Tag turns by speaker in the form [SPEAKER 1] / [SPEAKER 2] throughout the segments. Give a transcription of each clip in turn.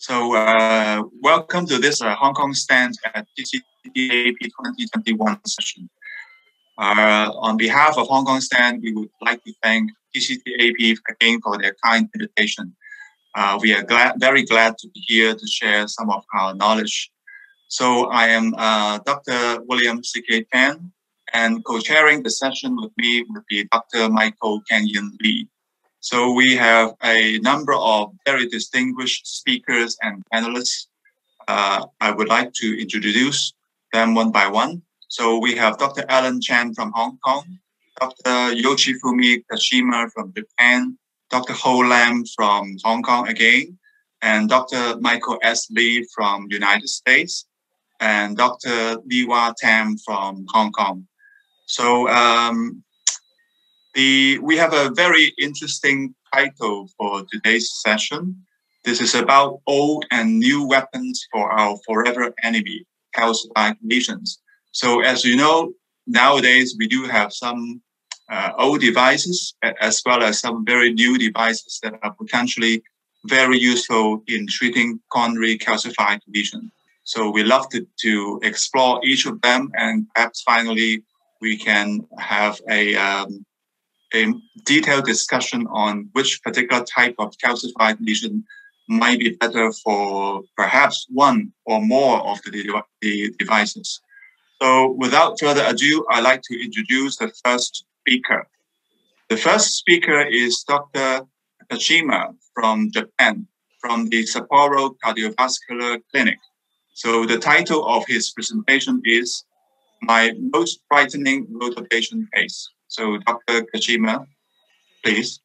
[SPEAKER 1] So uh, welcome to this uh, Hong Kong Stent at TCTAP 2021 session. Uh, on behalf of Hong Kong Stent, we would like to thank TCTAP again for their kind invitation. Uh, we are glad, very glad to be here to share some of our knowledge. So I am uh, Dr. William C.K. Chan, and co-chairing the session with me would be Dr. Michael Kang-Yin Lee. So we have a number of very distinguished speakers and panelists. Uh, I would like to introduce them one by one. So we have Dr. Alan Chan from Hong Kong, Dr. Yoshifumi Kashima from Japan, Dr. Ho Lam from Hong Kong again, and Dr. Michael S. Lee from United States, and Dr. Li Wah Tam from Hong Kong. So um, the, we have a very interesting title for today's session. This is about old and new weapons for our forever enemy, calcified lesions. So as you know, nowadays we do have some uh, old devices as well as some very new devices that are potentially very useful in treating coronary calcified lesion. So we love to, to explore each of them and perhaps finally we can have a um, a detailed discussion on which particular type of calcified lesion might be better for perhaps one or more of the, the devices. So without further ado, I'd like to introduce the first speaker. The first speaker is Dr. Kashima from Japan, from the Sapporo Cardiovascular Clinic. So the title of his presentation is My Most Frightening Rotablation Case. So Dr. Kashima, please.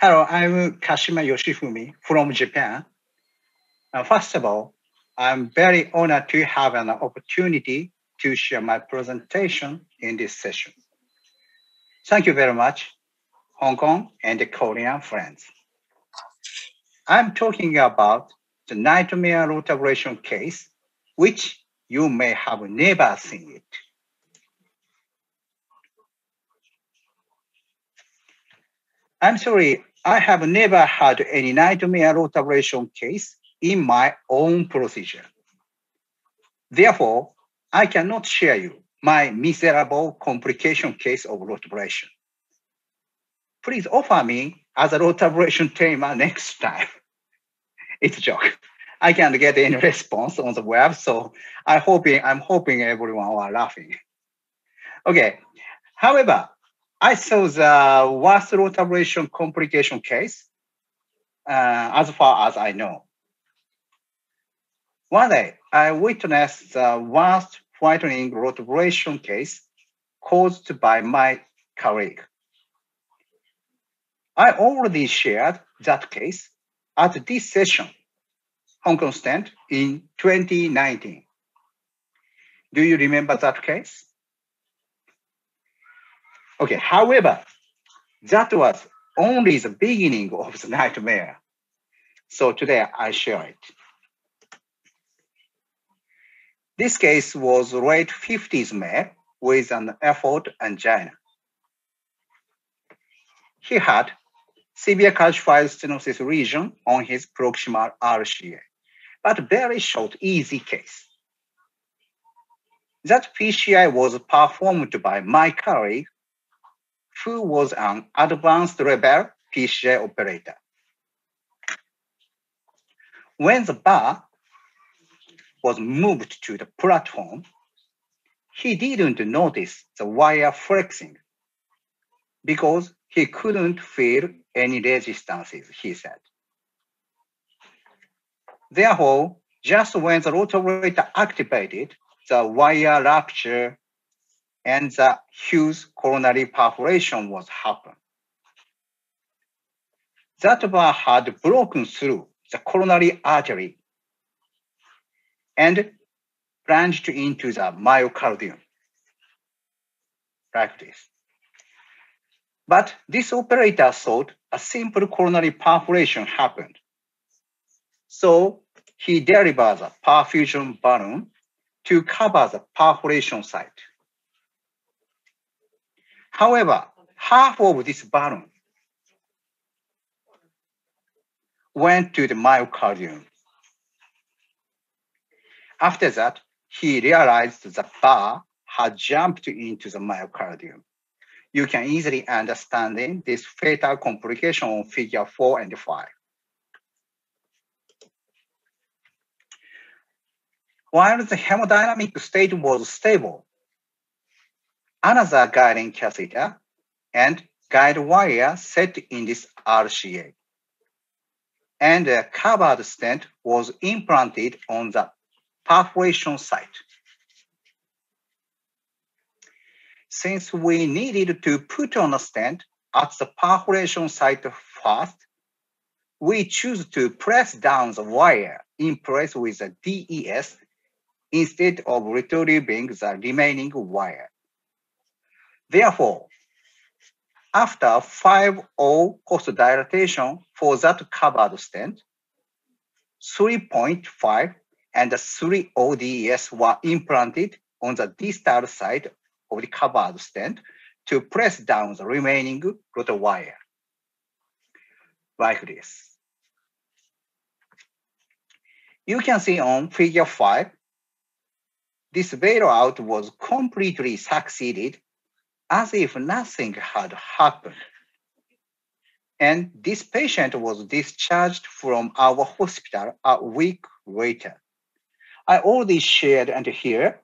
[SPEAKER 2] Hello, I'm Kashima Yoshifumi from Japan. Uh, first of all, I'm very honored to have an opportunity to share my presentation in this session. Thank you very much, Hong Kong and the Korean friends. I'm talking about the nightmare rotablation case, which you may have never seen it. I'm sorry, I have never had any nightmare rotablation case in my own procedure. Therefore, I cannot share you my miserable complication case of rotablation. Please offer me as a rotablation tema next time. it's a joke. I can't get any response on the web, so I'm hoping I'm hoping everyone are laughing. Okay. However, I saw the worst rotablation complication case uh, as far as I know. One day, I witnessed the worst frightening rotablation case caused by my colleague. I already shared that case at this session, Hong Kong Stent, in 2019. Do you remember that case? Okay, however, that was only the beginning of the nightmare. So today I share it. This case was late 50s male with an effort angina. He had severe calcified stenosis region on his proximal RCA, but very short, easy case. That PCI was performed by my colleague who was an advanced level PCI operator. When the bar was moved to the platform, he didn't notice the wire flexing because he couldn't feel any resistances, he said. Therefore, just when the rotor activated, the wire rupture and the huge coronary perforation was happened. That bar had broken through the coronary artery and plunged into the myocardium like this. But this operator thought a simple coronary perforation happened. So he delivered a perfusion balloon to cover the perforation site. However, half of this balloon went to the myocardium. After that, he realized the bar had jumped into the myocardium. You can easily understand this fatal complication on figure four and five. While the hemodynamic state was stable, another guiding catheter and guide wire set in this RCA. And a covered stent was implanted on the perforation site. Since we needed to put on a stent at the perforation site first, we choose to press down the wire in place with a DES instead of retrieving the remaining wire. Therefore, after 5O cost dilatation for that covered stent, 3.5 and 3 ODS were implanted on the distal side of the covered stent to press down the remaining rotor wire, like this. You can see on figure 5 this bailout was completely succeeded as if nothing had happened. And this patient was discharged from our hospital a week later. I already shared and here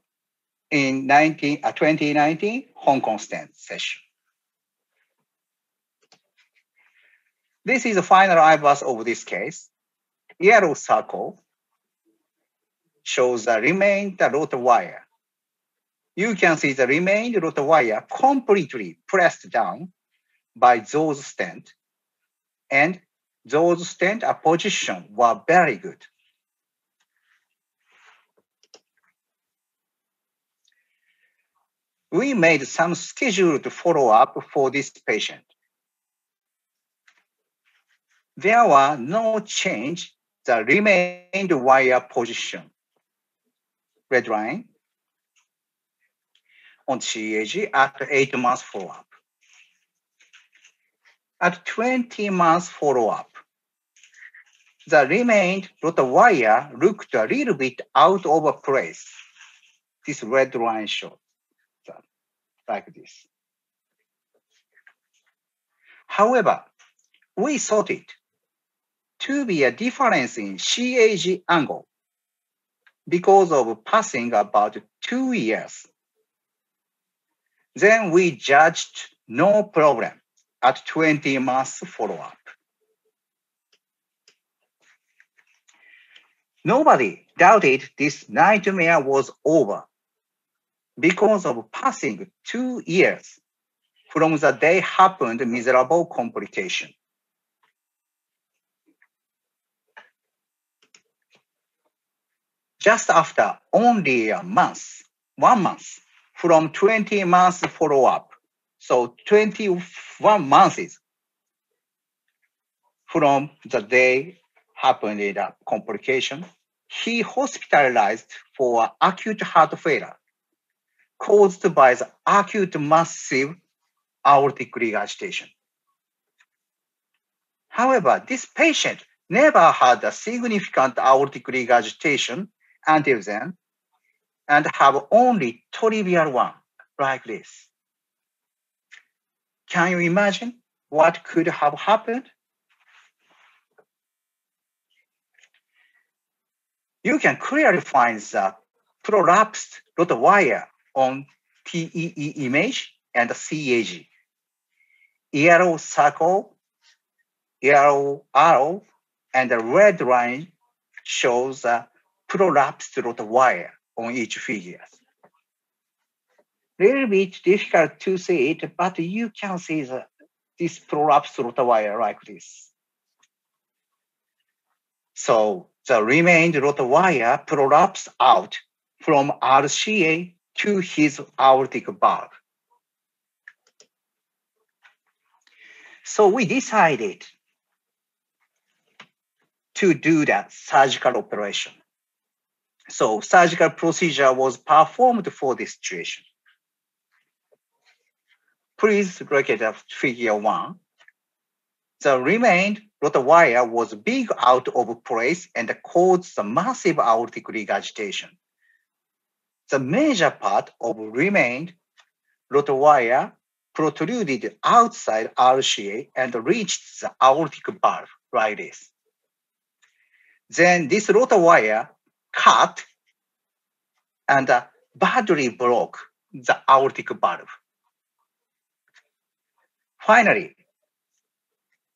[SPEAKER 2] in 19, uh, 2019 Hong Kong Stent session. This is the final IVUS of this case. Yellow circle shows the remained rotor wire. You can see the remained rotor wire completely pressed down by those stents, and those stent position were very good. We made some scheduled follow-up for this patient. There were no change the remained wire position red line on CAG at 8 months follow-up. At 20 months follow-up, the remained rotor wire looked a little bit out of place. This red line shows that, like this. However, we thought it to be a difference in CAG angle because of passing about two years. Then we judged no problem at 20 months follow-up. Nobody doubted this nightmare was over because of passing two years from the day happened miserable complication. just after only a month, one month from 20 months follow-up. So 21 months from the day happened the complication, he hospitalized for acute heart failure caused by the acute massive aortic regurgitation. However, this patient never had a significant aortic regurgitation until then and have only trivial one like this. Can you imagine what could have happened? You can clearly find the prolapsed rotor wire on TEE image and CAG. Yellow circle, yellow arrow, and the red line shows the prolapsed rotor wire on each figure. Little bit difficult to see it, but you can see the, this prolapsed rotor wire like this. So the remained rotor wire prolapsed out from RCA to his aortic valve. So we decided to do that surgical operation. So surgical procedure was performed for this situation. Please look at figure one. the remained rotor wire was big out of place and caused the massive aortic regurgitation. The major part of remained rotor wire protruded outside RCA and reached the aortic valve like this. Then this rotor wire cut and uh, badly broke the aortic valve. Finally,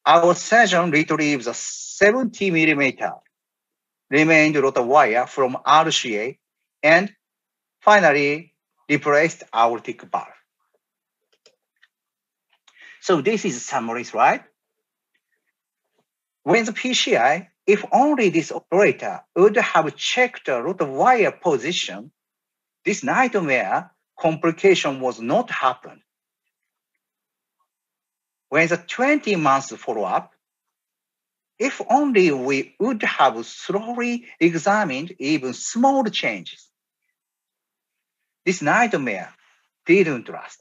[SPEAKER 2] our surgeon retrieves a 70 millimeter remained rotor wire from RCA and finally replaced aortic valve. So this is summary slide. When the PCI, if only this operator would have checked the rotor wire position, this nightmare complication was not happened. When the 20 months follow-up, if only we would have slowly examined even small changes, this nightmare didn't last.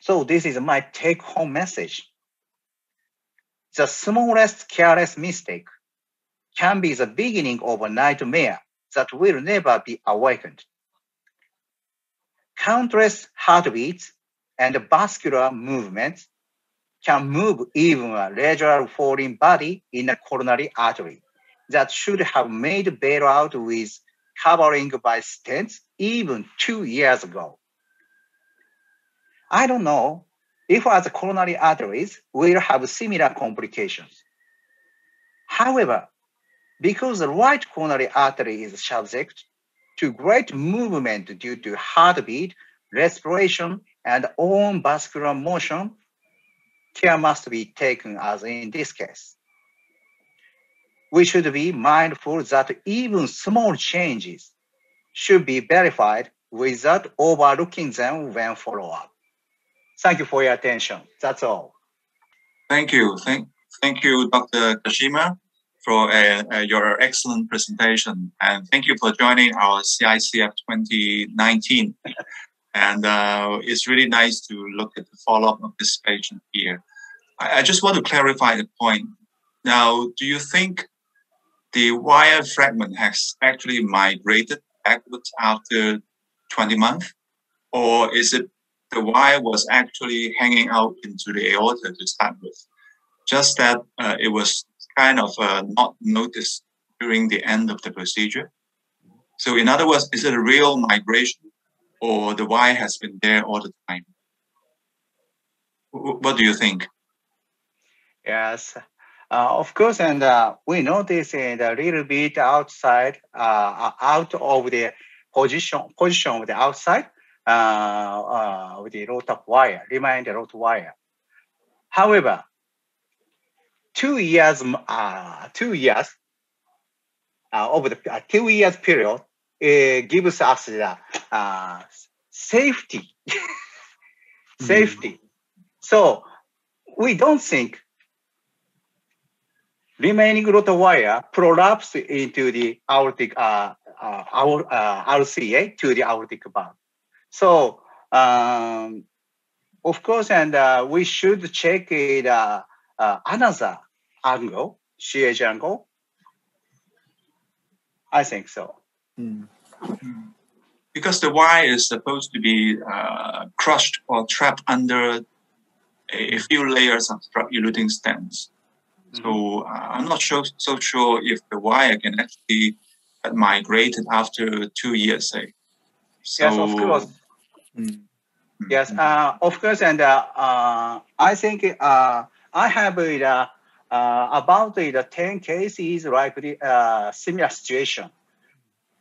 [SPEAKER 2] So this is my take-home message. The smallest careless mistake can be the beginning of a nightmare that will never be awakened. Countless heartbeats and vascular movements can move even a regular falling body in a coronary artery that should have made bailout with covering by stents even two years ago. I don't know if as coronary arteries will have similar complications. However, because the right coronary artery is subject to great movement due to heartbeat, respiration, and own vascular motion, care must be taken as in this case. We should be mindful that even small changes should be verified without overlooking them when follow up. Thank you for your attention. That's all.
[SPEAKER 1] Thank you. Thank, thank you, Dr. Kashima, for uh, uh, your excellent presentation. And thank you for joining our CICF 2019. and uh, it's really nice to look at the follow-up of this patient here. I, I just want to clarify the point. Now, do you think the wire fragment has actually migrated backwards after 20 months? Or is it the wire was actually hanging out into the aorta to start with. Just that uh, it was kind of uh, not noticed during the end of the procedure. So, in other words, is it a real migration or the wire has been there all the time? What do you think?
[SPEAKER 2] Yes, uh, of course, and uh, we notice it a little bit outside, uh, out of the position position of the outside, uh, uh, with the rotor wire, remain the rotor wire. However, two years, uh, two years uh, over the uh, two years period, gives us the uh, safety, safety. Mm. So we don't think remaining rotor wire prolapse into the aortic uh, uh, our, uh, RCA to the aortic valve. So um, of course, and uh, we should check it uh, uh, another angle, CH angle. I think so. Mm.
[SPEAKER 1] Because the wire is supposed to be uh, crushed or trapped under a, few layers of drug-eluting stents. Mm-hmm. So uh, I'm not sure, so sure if the wire can actually migrate after two years, say.
[SPEAKER 2] So, yes, of course. Mm. Yes, uh, of course, and uh, uh, I think uh, I have uh, uh, about the 10 cases like the similar situation.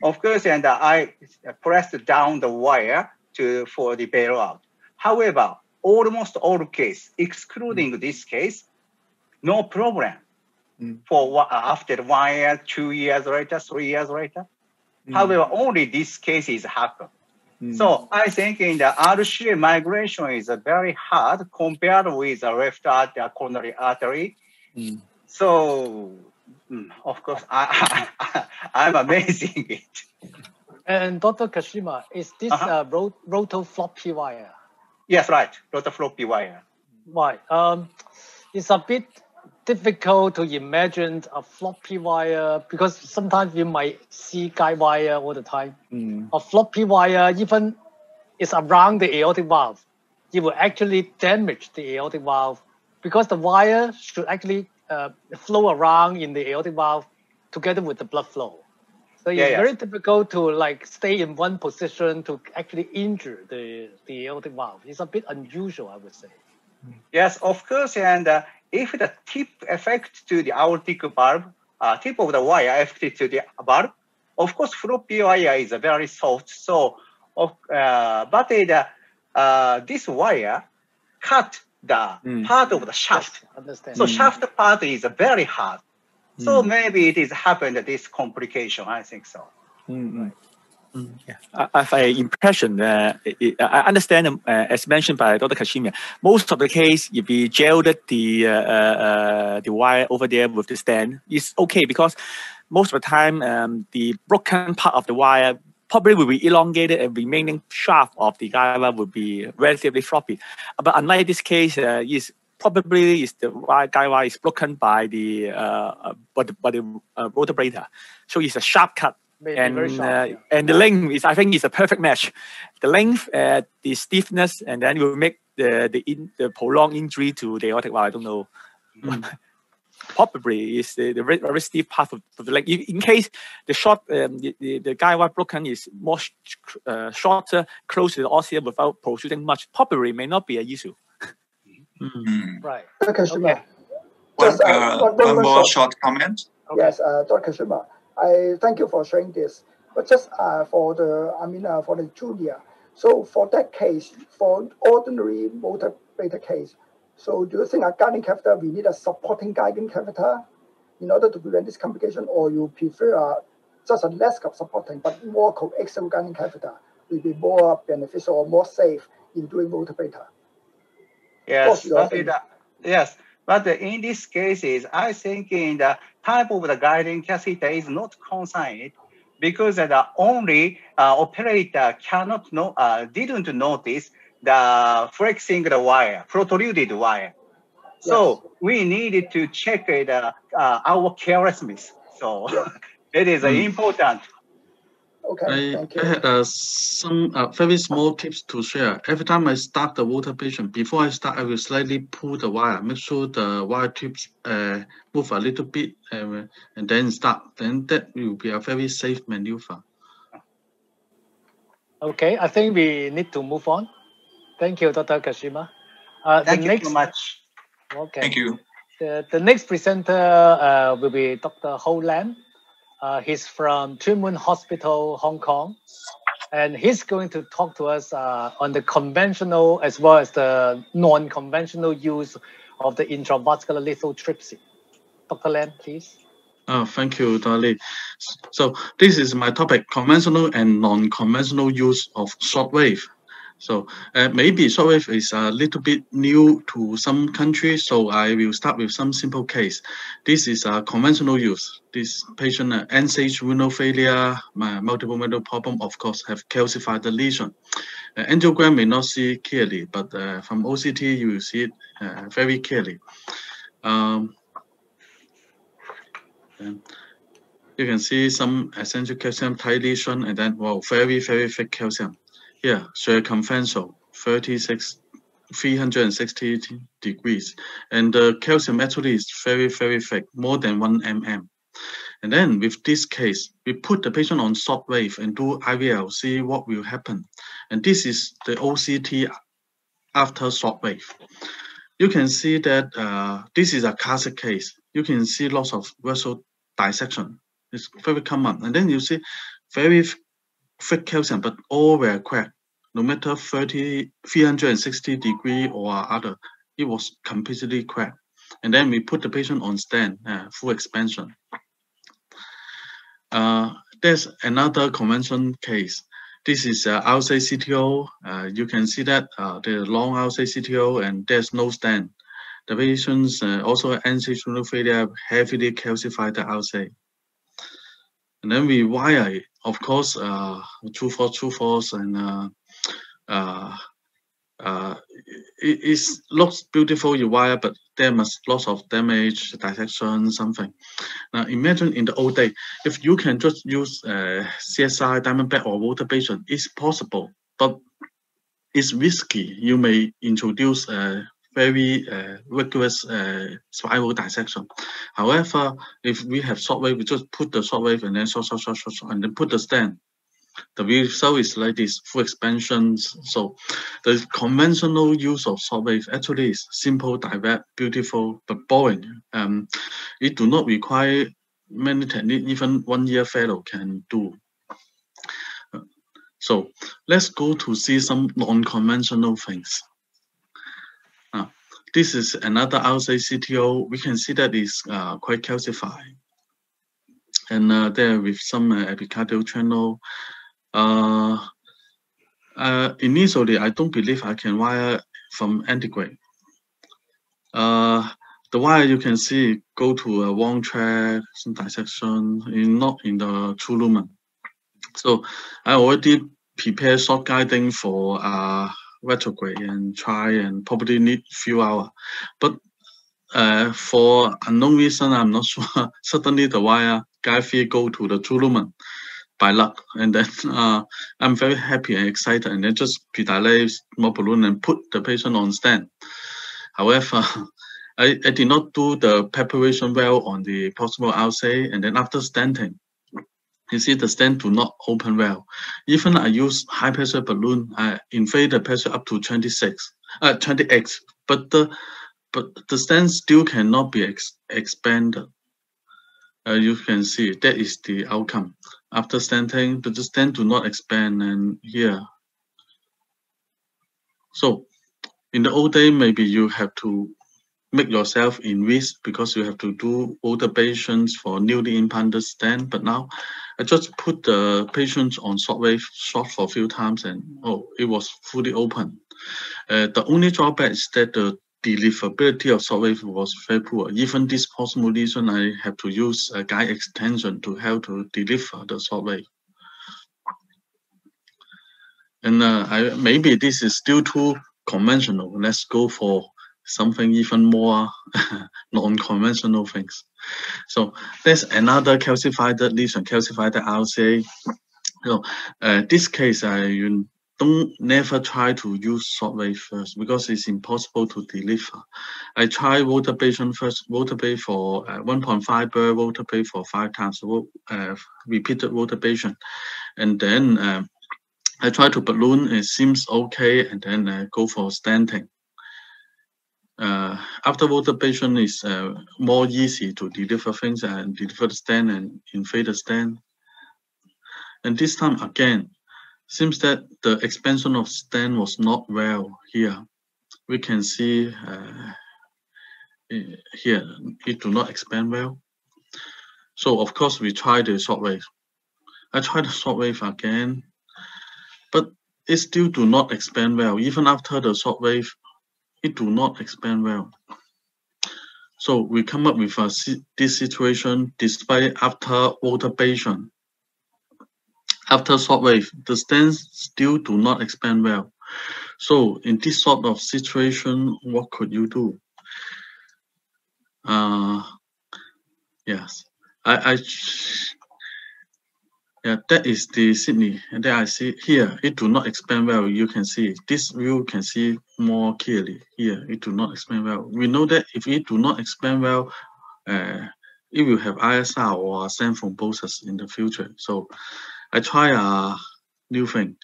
[SPEAKER 2] Of course, and I pressed down the wire to for the bailout. However, almost all case, excluding mm. this case, no problem. Mm. For after one year, two years later, three years later. Mm. However, only this case is happen. Mm. So I think in the RCA migration is very hard compared with the left artery, coronary artery. Mm. So mm, of course I, I am amazing it.
[SPEAKER 3] And Dr. Kashima, is this uh-huh. a rot- rotofloppy wire?
[SPEAKER 2] Yes, right, rotofloppy wire.
[SPEAKER 3] Why? Um, it's a bit difficult to imagine a floppy wire because sometimes you might see guide wire all the time.
[SPEAKER 4] Mm.
[SPEAKER 3] A floppy wire, even it's around the aortic valve, it will actually damage the aortic valve because the wire should actually uh, flow around in the aortic valve together with the blood flow. So it's
[SPEAKER 2] Yeah, yeah.
[SPEAKER 3] very difficult to like stay in one position to actually injure the, the aortic valve. It's a bit unusual, I would say.
[SPEAKER 2] Yes, of course. And uh, if the tip affect to the aortic valve, uh, tip of the wire affected to the valve, of course, floppy wire is very soft. So, uh, but it, uh, uh, this wire cut the
[SPEAKER 4] Mm.
[SPEAKER 2] part of the shaft.
[SPEAKER 3] Understand?
[SPEAKER 2] So shaft part is very hard. So
[SPEAKER 4] Mm.
[SPEAKER 2] maybe it is happened this complication. I think so.
[SPEAKER 4] Mm, mm. Yeah. I, have an impression. Uh, I understand, um, uh, as mentioned by Dr. Kashima, most of the case, if we gelled the uh, uh, uh, the wire over there with the stand, it's okay because most of the time um, the broken part of the wire probably will be elongated and remaining shaft of the wire will be relatively floppy. But unlike this case, uh, is probably is the guide wire is broken by the uh, uh, by the, by the uh, rotor So it's a sharp cut
[SPEAKER 3] Maybe
[SPEAKER 4] and
[SPEAKER 3] very sharp.
[SPEAKER 4] uh,
[SPEAKER 3] yeah.
[SPEAKER 4] and the length is I think is a perfect match. The length, uh, the stiffness, and then you will make the the in, the prolonged injury to the aortic valve. I don't know. Probably is the, the very, very stiff part of, of the leg. In, in case the short um, the, the, the guy wire broken is more sh- uh, shorter, close to the osseous without protruding much, probably may not be an issue.
[SPEAKER 1] Hmm.
[SPEAKER 3] Right.
[SPEAKER 5] Dr. Kashima.
[SPEAKER 3] Okay.
[SPEAKER 1] One,
[SPEAKER 5] Just, uh,
[SPEAKER 1] uh,
[SPEAKER 5] one- one
[SPEAKER 1] one
[SPEAKER 5] more
[SPEAKER 1] more
[SPEAKER 5] short-
[SPEAKER 1] short comment.
[SPEAKER 3] Okay.
[SPEAKER 5] Yes, uh, Dr. Kashima. I thank you for sharing this. But just uh, for the, I mean, uh, for the junior. So for that case, for ordinary motor beta case, so do you think a guiding catheter, we need a supporting guiding catheter in order to prevent this complication, or you prefer uh, just a less of supporting, but more coaxial guiding catheter will be more beneficial or more safe in doing motor beta?
[SPEAKER 2] Yes,
[SPEAKER 5] course, you are
[SPEAKER 2] but it, uh, yes, but in this cases, I think in the type of the guiding catheter is not concerned because the only uh, operator cannot know, uh, didn't notice the flexing the wire, protruded wire. So we needed to check it, uh, uh, our carelessness. So it is
[SPEAKER 6] Mm.
[SPEAKER 2] important.
[SPEAKER 5] Okay,
[SPEAKER 6] I,
[SPEAKER 5] thank
[SPEAKER 6] I had uh, some uh, very small tips to share. Every time I start the water patient, before I start, I will slightly pull the wire, make sure the wire tips uh, move a little bit, uh, and then start. Then that will be a very safe maneuver.
[SPEAKER 3] Okay, I think we need to move on. Thank you, Dr. Kashima. Uh,
[SPEAKER 2] Thank you
[SPEAKER 3] next,
[SPEAKER 2] so much.
[SPEAKER 3] Okay.
[SPEAKER 1] Thank you.
[SPEAKER 3] The, the next presenter uh, will be Dr. Ho Lam. Uh, he's from Tuen Hospital, Hong Kong. And he's going to talk to us uh, on the conventional as well as the non-conventional use of the intravascular lithotripsy. Dr. Lam, please.
[SPEAKER 6] Oh, thank you, Dolly. So this is my topic, conventional and non-conventional use of shockwave. So uh, maybe shockwave is a little bit new to some countries, so I will start with some simple case. This is a conventional use. This patient, uh, end-stage renal failure, multiple renal problem, of course, have calcified the lesion. Uh, angiogram may not see clearly, but uh, from OCT you will see it uh, very clearly. Um, you can see some essential calcium tight lesion and then wow, very, very thick calcium. Here, circumferential, 36, 360 degrees. And the calcium actually is very, very thick, more than 1 mm. And then with this case, we put the patient on shockwave and do IVL, see what will happen. And this is the OCT after shockwave. You can see that uh, this is a classic case. You can see lots of vessel dissection. It's very common. And then you see very thick calcium, but all were cracked. No matter 30, 360 degree or other, it was completely cracked. And then we put the patient on stand, uh, full expansion. Uh, there's another convention case. This is uh, outside CTO. Uh, you can see that uh, the long outside CTO and there's no stand. The patients uh, also renal failure heavily calcified the outside. And then we wire it, of course, uh, true force, true force, and uh, uh, uh, it, it looks beautiful you wire, but there must lots of damage, dissection, something. Now imagine in the old day, if you can just use uh, CSI, Diamondback, or water basin, it's possible, but it's risky. You may introduce a very uh, rigorous uh, spiral dissection. However, if we have shockwave, we just put the shockwave and then short, short, short, short, short and then put the stand the result is like this full expansions. So the conventional use of shockwave actually is simple, direct, beautiful, but boring. Um, it do not require many techniques, even one year fellow can do. So let's go to see some non-conventional things. Now, this is another outside CTO. We can see that is uh, quite calcified. And uh, there with some uh, epicardial channel, uh, uh, initially, I don't believe I can wire from antegrade. Uh, the wire you can see go to a one track, dissection, in, not in the true lumen. So I already prepare short guiding for uh, retrograde and try and probably need few hours. But uh, for unknown reason, I'm not sure. Suddenly the wire guide fee go to the true lumen by luck. And then uh, I'm very happy and excited. And then just pedalate more balloon and put the patient on stand. However, I, I did not do the preparation well on the proximal outside. And then after stenting, you see the stent do not open well. Even I use high pressure balloon, I inflate the pressure up to 26, uh, 20x, but the but the stent still cannot be ex expanded. Uh, you can see that is the outcome after stenting, but just tend to not expand and here. So in the old day, maybe you have to make yourself in risk because you have to do older patients for newly implanted stent. But now I just put the patients on shockwave short for a few times and oh, it was fully open. Uh, the only drawback is that the deliverability of shockwave was very poor. Even this lesion, I have to use a guide extension to help to deliver the shockwave. And uh, I, maybe this is still too conventional. Let's go for something even more non-conventional things. So there's another calcified lesion, calcified RCA. So uh, this case, I don't never try to use shockwave first because it's impossible to deliver. I try water patient first, water bay for uh, 1.5 bar, water bay for five times, uh, repeated water patient. And then uh, I try to balloon, it seems okay, and then uh, go for stenting. Uh, after water is uh, more easy to deliver things and deliver the stand and inflate the stand. And this time again, Seems that the expansion of stand was not well here. We can see uh, here, it do not expand well. So of course we try the shockwave. I try the shockwave again, but it still do not expand well. Even after the shockwave, it do not expand well. So we come up with a, this situation despite after water basin. After shockwave, the stents still do not expand well. So in this sort of situation, what could you do? Uh, yes, I, I yeah, that is the Sydney. And then I see here, it do not expand well. You can see this view can see more clearly here. It do not expand well. We know that if it do not expand well, uh, it will have ISR or sand thrombosis in the future. So I try a new thing.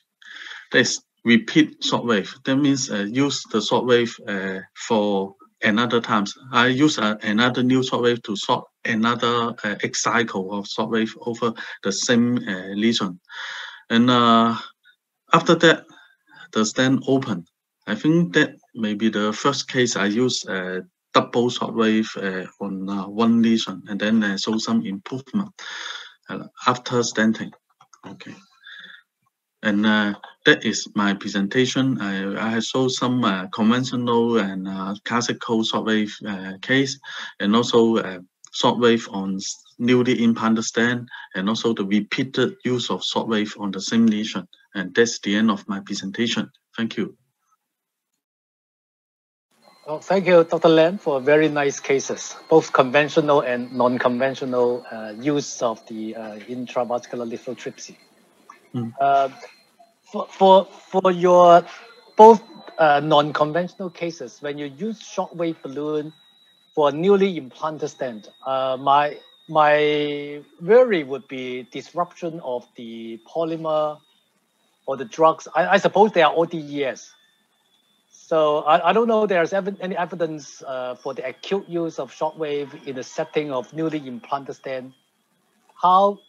[SPEAKER 6] That's repeat shockwave. That means uh, use the shockwave uh, for another times. I use uh, another new shockwave to sort another uh, X cycle of shockwave over the same uh, lesion. And uh, after that, the stand open. I think that may be the first case I use uh, double shockwave uh, on uh, one lesion and then uh, show some improvement uh, after stenting. Okay. And uh, that is my presentation. I, I show some uh, conventional and uh, classical shockwave uh, case, and also uh, shockwave on newly implanted stand, and also the repeated use of shockwave on the same lesion. And that's the end of my presentation. Thank you.
[SPEAKER 3] Well, thank you, Dr. Lam, for very nice cases, both conventional and non-conventional uh, use of the uh, intravascular lithotripsy.
[SPEAKER 6] Mm.
[SPEAKER 3] Uh, for, for, for your both uh, non-conventional cases, when you use shockwave balloon for newly implanted stent, uh, my my worry would be disruption of the polymer or the drugs. I, I suppose they are ODES. So I, I don't know there's ev- any evidence uh, for the acute use of shockwave in the setting of newly implanted stent. How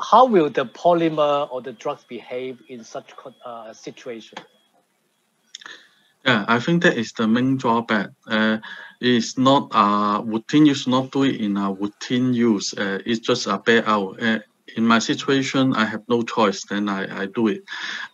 [SPEAKER 3] how will the polymer or the drugs behave in such uh, situation?
[SPEAKER 6] Yeah, I think that is the main drawback. Uh, it's not uh, routine. use, not do it in a routine use. Uh, it's just a bailout. Uh, in my situation, I have no choice. Then I, I do it,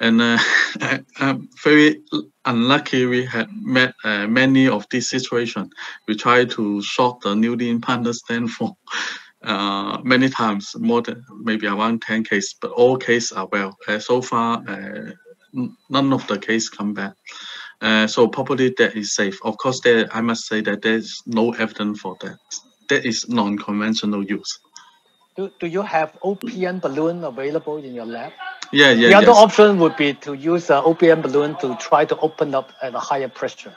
[SPEAKER 6] and uh, I, am very unlucky. We had met uh, many of these situations. We try to short the newly implanted stent for uh, many times, more than maybe around ten cases, but all cases are well. Uh, so far, uh, none of the case come back. Uh, so probably that is safe. Of course, there I must say that there is no evidence for that. That is non-conventional use.
[SPEAKER 3] Do, do you have OPN balloon available in your lab?
[SPEAKER 6] Yeah, yeah.
[SPEAKER 3] The other
[SPEAKER 6] yes.
[SPEAKER 3] option would be to use an OPN balloon to try to open up at a higher pressure.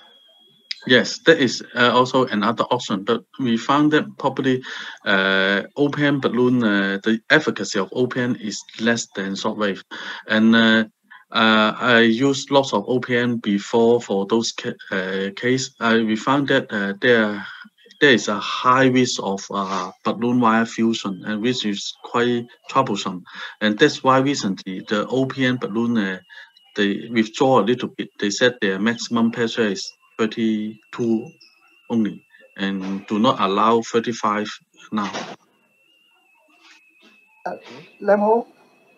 [SPEAKER 6] Yes, that is uh, also another option, but we found that probably uh, balloon, uh, the efficacy of OPN is less than shockwave. And uh, uh, I used lots of OPN before for those ca uh, case. we found that uh, there there is a high risk of uh, balloon wire fusion, and which is quite troublesome. And that's why recently the OPN balloon uh, they withdraw a little bit. They said their maximum pressure is 32 only, and do not allow 35 now.
[SPEAKER 5] Uh, Lemho,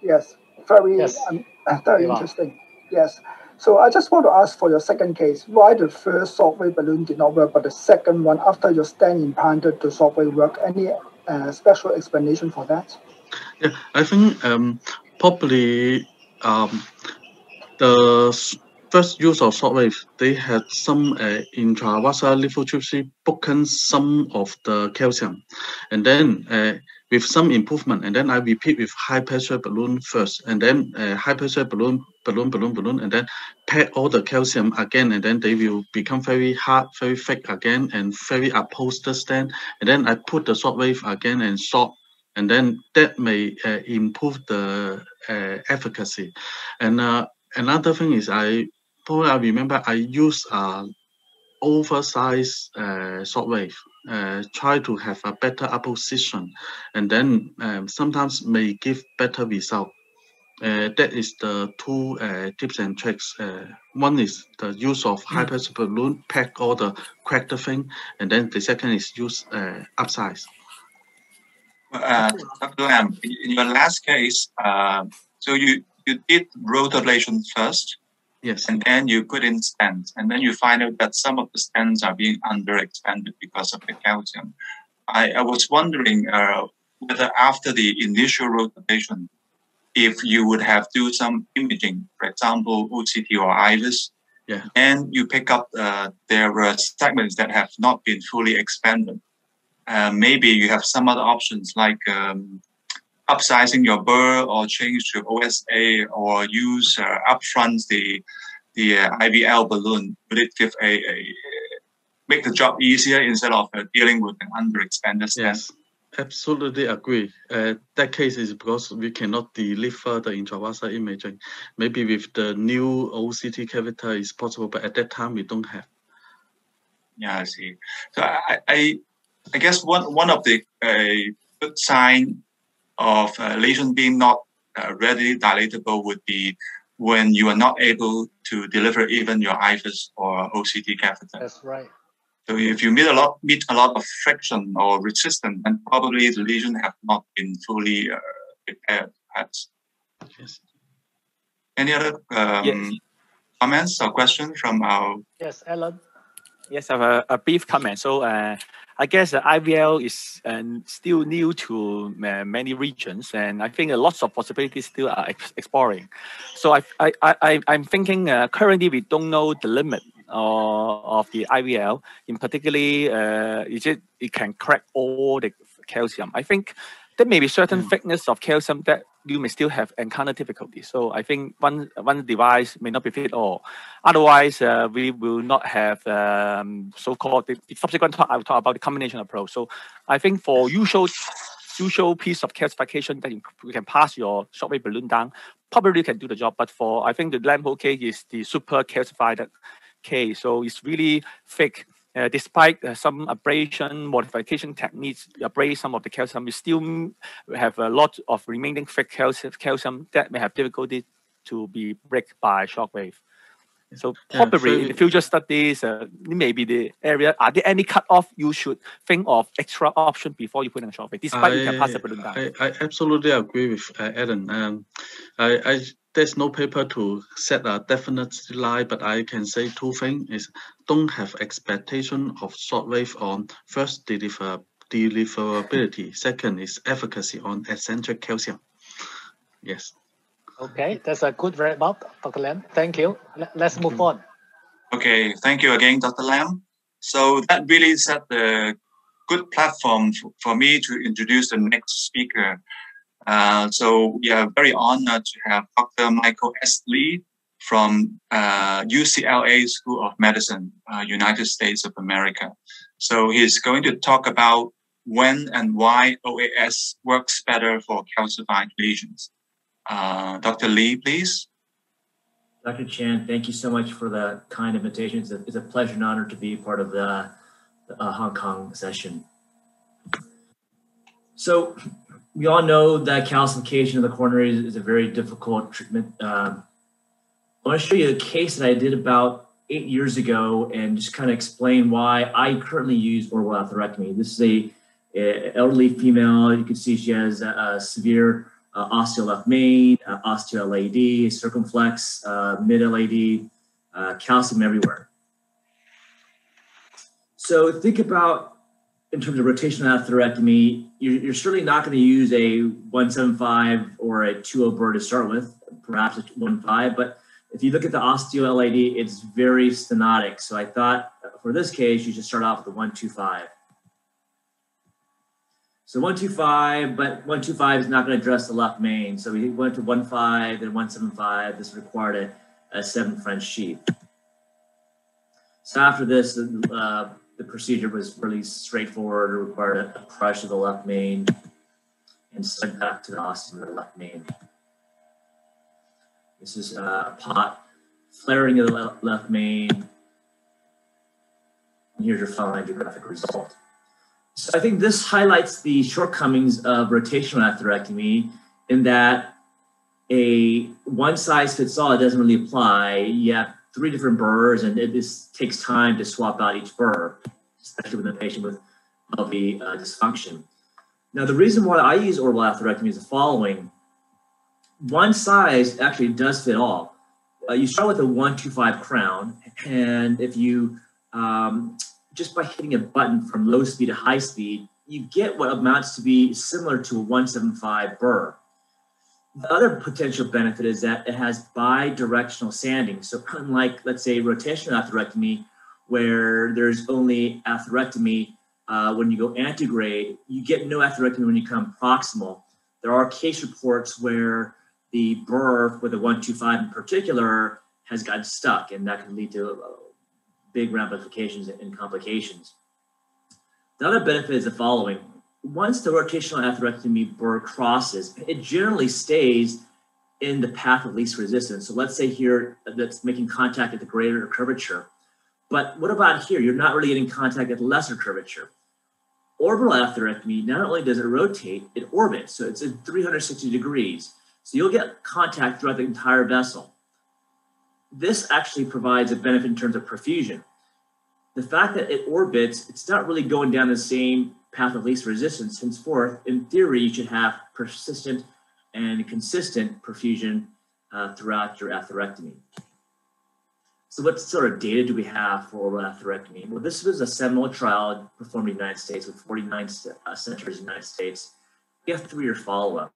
[SPEAKER 5] yes, very
[SPEAKER 3] Yes.
[SPEAKER 5] um, very interesting. Yes. So I just want to ask for your second case, why the first shockwave balloon did not work, but the second one after your stent implanted the shockwave work? Any uh, special explanation for that?
[SPEAKER 6] Yeah, I think um, probably um, the first use of shockwave, they had some uh, intravascular lithotripsy broken some of the calcium, and then uh, with some improvement, and then I repeat with high pressure balloon first, and then uh, high pressure balloon, balloon, balloon, balloon, and then pack all the calcium again, and then they will become very hard, very thick again, and very opposed the stand. And then I put the shockwave again and short and then that may uh, improve the uh, efficacy. And uh, another thing is, I probably I remember I use uh, oversized uh, shockwave, uh, try to have a better opposition, and then um, sometimes may give better result. Uh, that is the two uh, tips and tricks. Uh, one is the use of high pressure balloon, pack all the cracked thing, and then the second is use uh, upsize.
[SPEAKER 1] Uh, Dr. Lam, in in your last case, uh, so you, you did rotablation first,
[SPEAKER 6] Yes.
[SPEAKER 1] and then you put in stents, and then you find out that some of the stents are being underexpanded because of the calcium. I, I was wondering uh, whether after the initial rotation, if you would have do some imaging, for example, OCT or IVUS,
[SPEAKER 6] Yeah.
[SPEAKER 1] and you pick up uh, there were segments that have not been fully expanded. Uh, maybe you have some other options like um, upsizing your burr or change to OAS or use uh, upfront the the uh, IVL balloon. Would it give a, a make the job easier instead of uh, dealing with an underexpanded stent?
[SPEAKER 6] Yes, absolutely agree. Uh, that case is because we cannot deliver the intravascular imaging. Maybe with the new OCT catheter is possible, but at that time we don't have.
[SPEAKER 1] Yeah, I see. So I, I, I guess one one of the uh, good sign of uh, lesion being not uh, readily dilatable would be when you are not able to deliver even your IVUS or OCT catheter.
[SPEAKER 3] That's right.
[SPEAKER 1] So if you meet a lot meet a lot of friction or resistance, then probably the lesion have not been fully uh, prepared. Perhaps.
[SPEAKER 6] Yes.
[SPEAKER 1] Any other um,
[SPEAKER 4] Yes.
[SPEAKER 1] comments or questions from our
[SPEAKER 3] Yes, Alan.
[SPEAKER 4] Yes, I have a, a brief comment. So uh, I guess uh, IVL is uh, still new to uh, many regions, and I think lots of possibilities still are ex- exploring. So I, I, I, I'm thinking uh, currently we don't know the limit of the IVL, in particularly, uh, is it it can crack all the calcium. I think there may be certain
[SPEAKER 6] Mm.
[SPEAKER 4] thickness of calcium that you may still have encounter difficulty. So I think one one device may not be fit all. Otherwise, uh, we will not have um, so-called the, the subsequent talk. I will talk about the combination approach. So I think for usual usual piece of calcification that you, you can pass your shockwave balloon down, probably you can do the job. But for I think the Lampo case is the super calcified case, so it's really thick. Uh, despite uh, some abrasion modification techniques, abrade some of the calcium, we still have a lot of remaining thick calcium, calcium that may have difficulty to be break by shockwave. So
[SPEAKER 6] Yeah,
[SPEAKER 4] probably in the future studies, uh, maybe the area, are there any cutoff you should think of extra option before you put in a shockwave, despite you can pass the balloon down?
[SPEAKER 6] I, I absolutely agree with uh, Adam. Um, I, I there's no paper to set a definite line, but I can say two things: is don't have expectation of shockwave on first deliver deliverability. Second is efficacy on eccentric calcium. Yes.
[SPEAKER 3] Okay, that's a good wrap up, Dr. Lam. Thank you. Let- Let's move on.
[SPEAKER 1] Okay, thank you again, Dr. Lam. So that really set the good platform for, for me to introduce the next speaker. Uh, so we are very honored to have Dr. Michael S. Lee from uh, UCLA School of Medicine, uh, United States of America. So he's going to talk about when and why OAS works better for calcified lesions. Uh, Dr. Lee, please.
[SPEAKER 7] Dr. Chan, thank you so much for the kind invitation. It's a, it's a pleasure and honor to be part of the, the uh, Hong Kong session. So we all know that calcification of the coronary is, a very difficult treatment. Um, I want to show you a case that I did about eight years ago and just kind of explain why I currently use orbital atherectomy. This is a, a elderly female. You can see she has a, a severe uh, ostial left main, uh, ostial LAD, circumflex, uh, mid LAD, uh, calcium everywhere. So think about in terms of rotational atherectomy, you're, you're certainly not going to use a 175 or a 20 burr to start with, perhaps a 1.5, but if you look at the ostial LAD, it's very stenotic. So I thought for this case, you should start off with the 125. So 125, but 125 is not going to address the left main. So we went to 1.5 then 175. This required a, a seven French sheath. So after this, uh, the procedure was really straightforward. It required a, crush of the left main and sent back to the of the left main. This is uh, a pot flaring of the left main. And here's your final angiographic result. So I think this highlights the shortcomings of rotational atherectomy in that a one size fits all, doesn't really apply. You have three different burrs and it just takes time to swap out each burr, especially with a patient with LV uh, dysfunction. Now, the reason why I use orbital atherectomy is the following. One size actually does fit all. Uh, you start with a 125 crown, and if you um, just by hitting a button from low speed to high speed, you get what amounts to be similar to a 175 burr. The other potential benefit is that it has bi-directional sanding. So unlike, let's say, rotational atherectomy, where there's only atherectomy uh, when you go antegrade, you get no atherectomy when you come proximal. There are case reports where the burr with a 125 in particular has gotten stuck, and that can lead to big ramifications and complications. The other benefit is the following. Once the rotational atherectomy burr crosses, it generally stays in the path of least resistance. So let's say here that's making contact at the greater curvature. But what about here? You're not really getting contact at the lesser curvature. Orbital atherectomy, not only does it rotate, it orbits. So it's at 360 degrees. So you'll get contact throughout the entire vessel this actually provides a benefit in terms of perfusion. The fact that it orbits, it's not really going down the same path of least resistance. Henceforth, in theory, you should have persistent and consistent perfusion uh, throughout your atherectomy. So what sort of data do we have for orbital atherectomy? Well, this was a seminal trial performed in the United States with 49 uh, centers in the United States. We have three-year follow-up.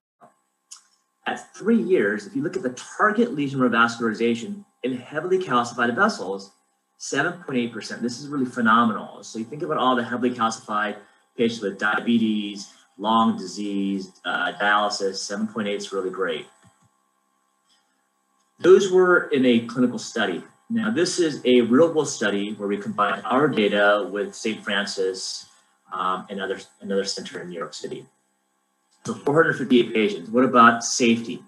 [SPEAKER 7] At three years, if you look at the target lesion revascularization in heavily calcified vessels, 7.8%. This is really phenomenal. So you think about all the heavily calcified patients with diabetes, long disease, uh, dialysis, 7.8 is really great. Those were in a clinical study. Now, this is a real world study where we combine our data with St. Francis um, and other, another center in New York City. So 458 patients. What about safety?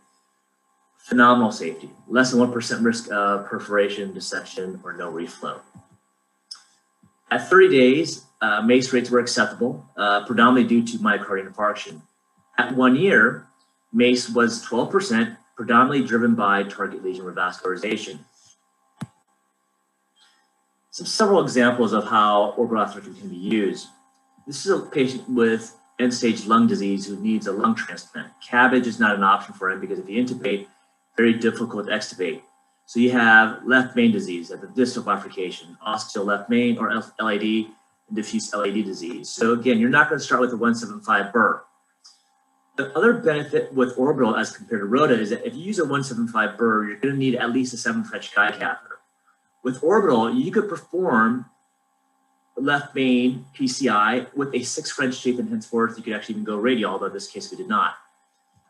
[SPEAKER 7] Phenomenal safety. Less than 1% risk of perforation, dissection, or no reflow. At 30 days, uh, MACE rates were acceptable, uh, predominantly due to myocardial infarction. At one year, MACE was 12%, predominantly driven by target lesion revascularization. Some several examples of how orbital can be used. This is a patient with end-stage lung disease who needs a lung transplant. CABG is not an option for him because if you intubate, very difficult to extubate. So you have left main disease at the distal bifurcation, ostial left main or LAD, and diffuse LAD disease. So again, you're not going to start with a 175 burr. The other benefit with orbital as compared to rota is that if you use a 175 burr, you're going to need at least a seven French guide catheter. With orbital, you could perform left main PCI with a six French sheath, and henceforth you could actually even go radial, although in this case we did not.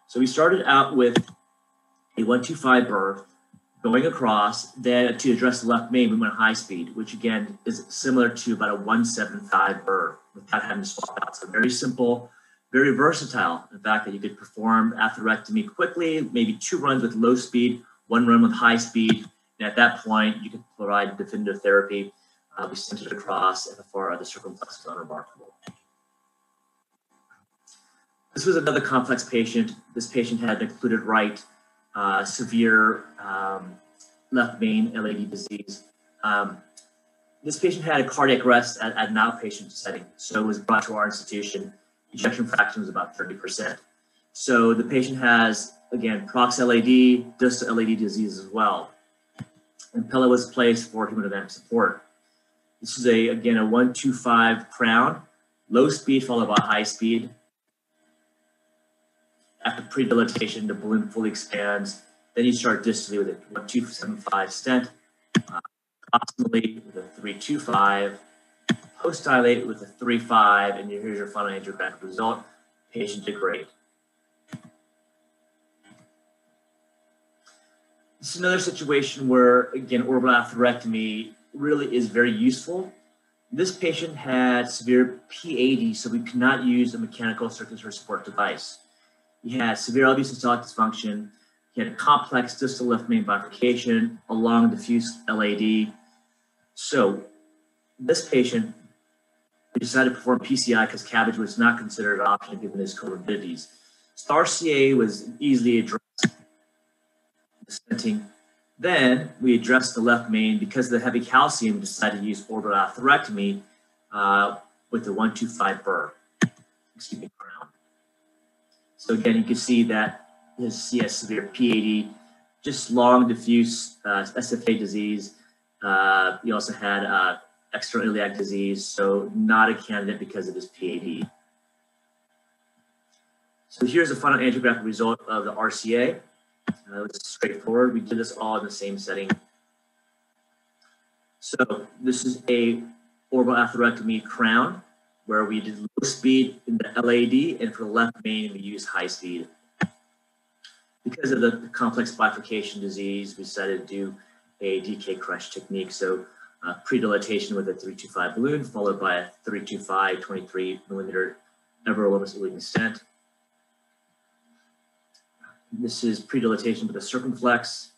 [SPEAKER 7] So we started out with a 125 burr going across. Then to address the left main, we went high speed, which again is similar to about a 175 burr without having to swap out. So very simple, very versatile. In fact, that you could perform atherectomy quickly, maybe two runs with low speed, one run with high speed. And at that point, you could provide definitive therapy uh, we sent it across and the far circumflex was unremarkable. This was another complex patient. This patient had an occluded right, uh, severe um, left main LAD disease. Um, this patient had a cardiac arrest at, at, an outpatient setting, so it was brought to our institution. Ejection fraction was about 30%. So the patient has, again, prox LAD, distal LAD disease as well. And Impella was placed for hemodynamic support. This is a, again, a 125 crown, low speed followed by high speed. After pre-dilatation, the balloon fully expands. Then you start distally with a 1275 stent, uh, with a 325, post-dilate with a 3.5, and here's your final angiographic result. Patient did great. This is another situation where, again, orbital atherectomy really is very useful. This patient had severe PAD, so we could not use a mechanical circulatory support device. He had severe LV dysfunction. He had a complex distal left main bifurcation, a long diffuse LAD. So this patient, we decided to perform PCI because CABG was not considered an option given his comorbidities. So RCA was easily addressed. Then we addressed the left main because of the heavy calcium, decided to use orbital atherectomy uh, with the 125 burr. Excuse me. So again, you can see that his CS severe PAD, just long diffuse uh, SFA disease. Uh, he also had uh, external iliac disease, so not a candidate because of his PAD. So here's the final angiographic result of the RCA. Uh, it's straightforward. We did this all in the same setting. So this is a orbital atherectomy crown where we did low speed in the LAD and for the left main we use high speed. Because of the complex bifurcation disease, we decided to do a DK crush technique. So uh, pre-dilatation with a 325 balloon followed by a 325 23 millimeter everolimus stent. This is pre-dilatation with a circumflex.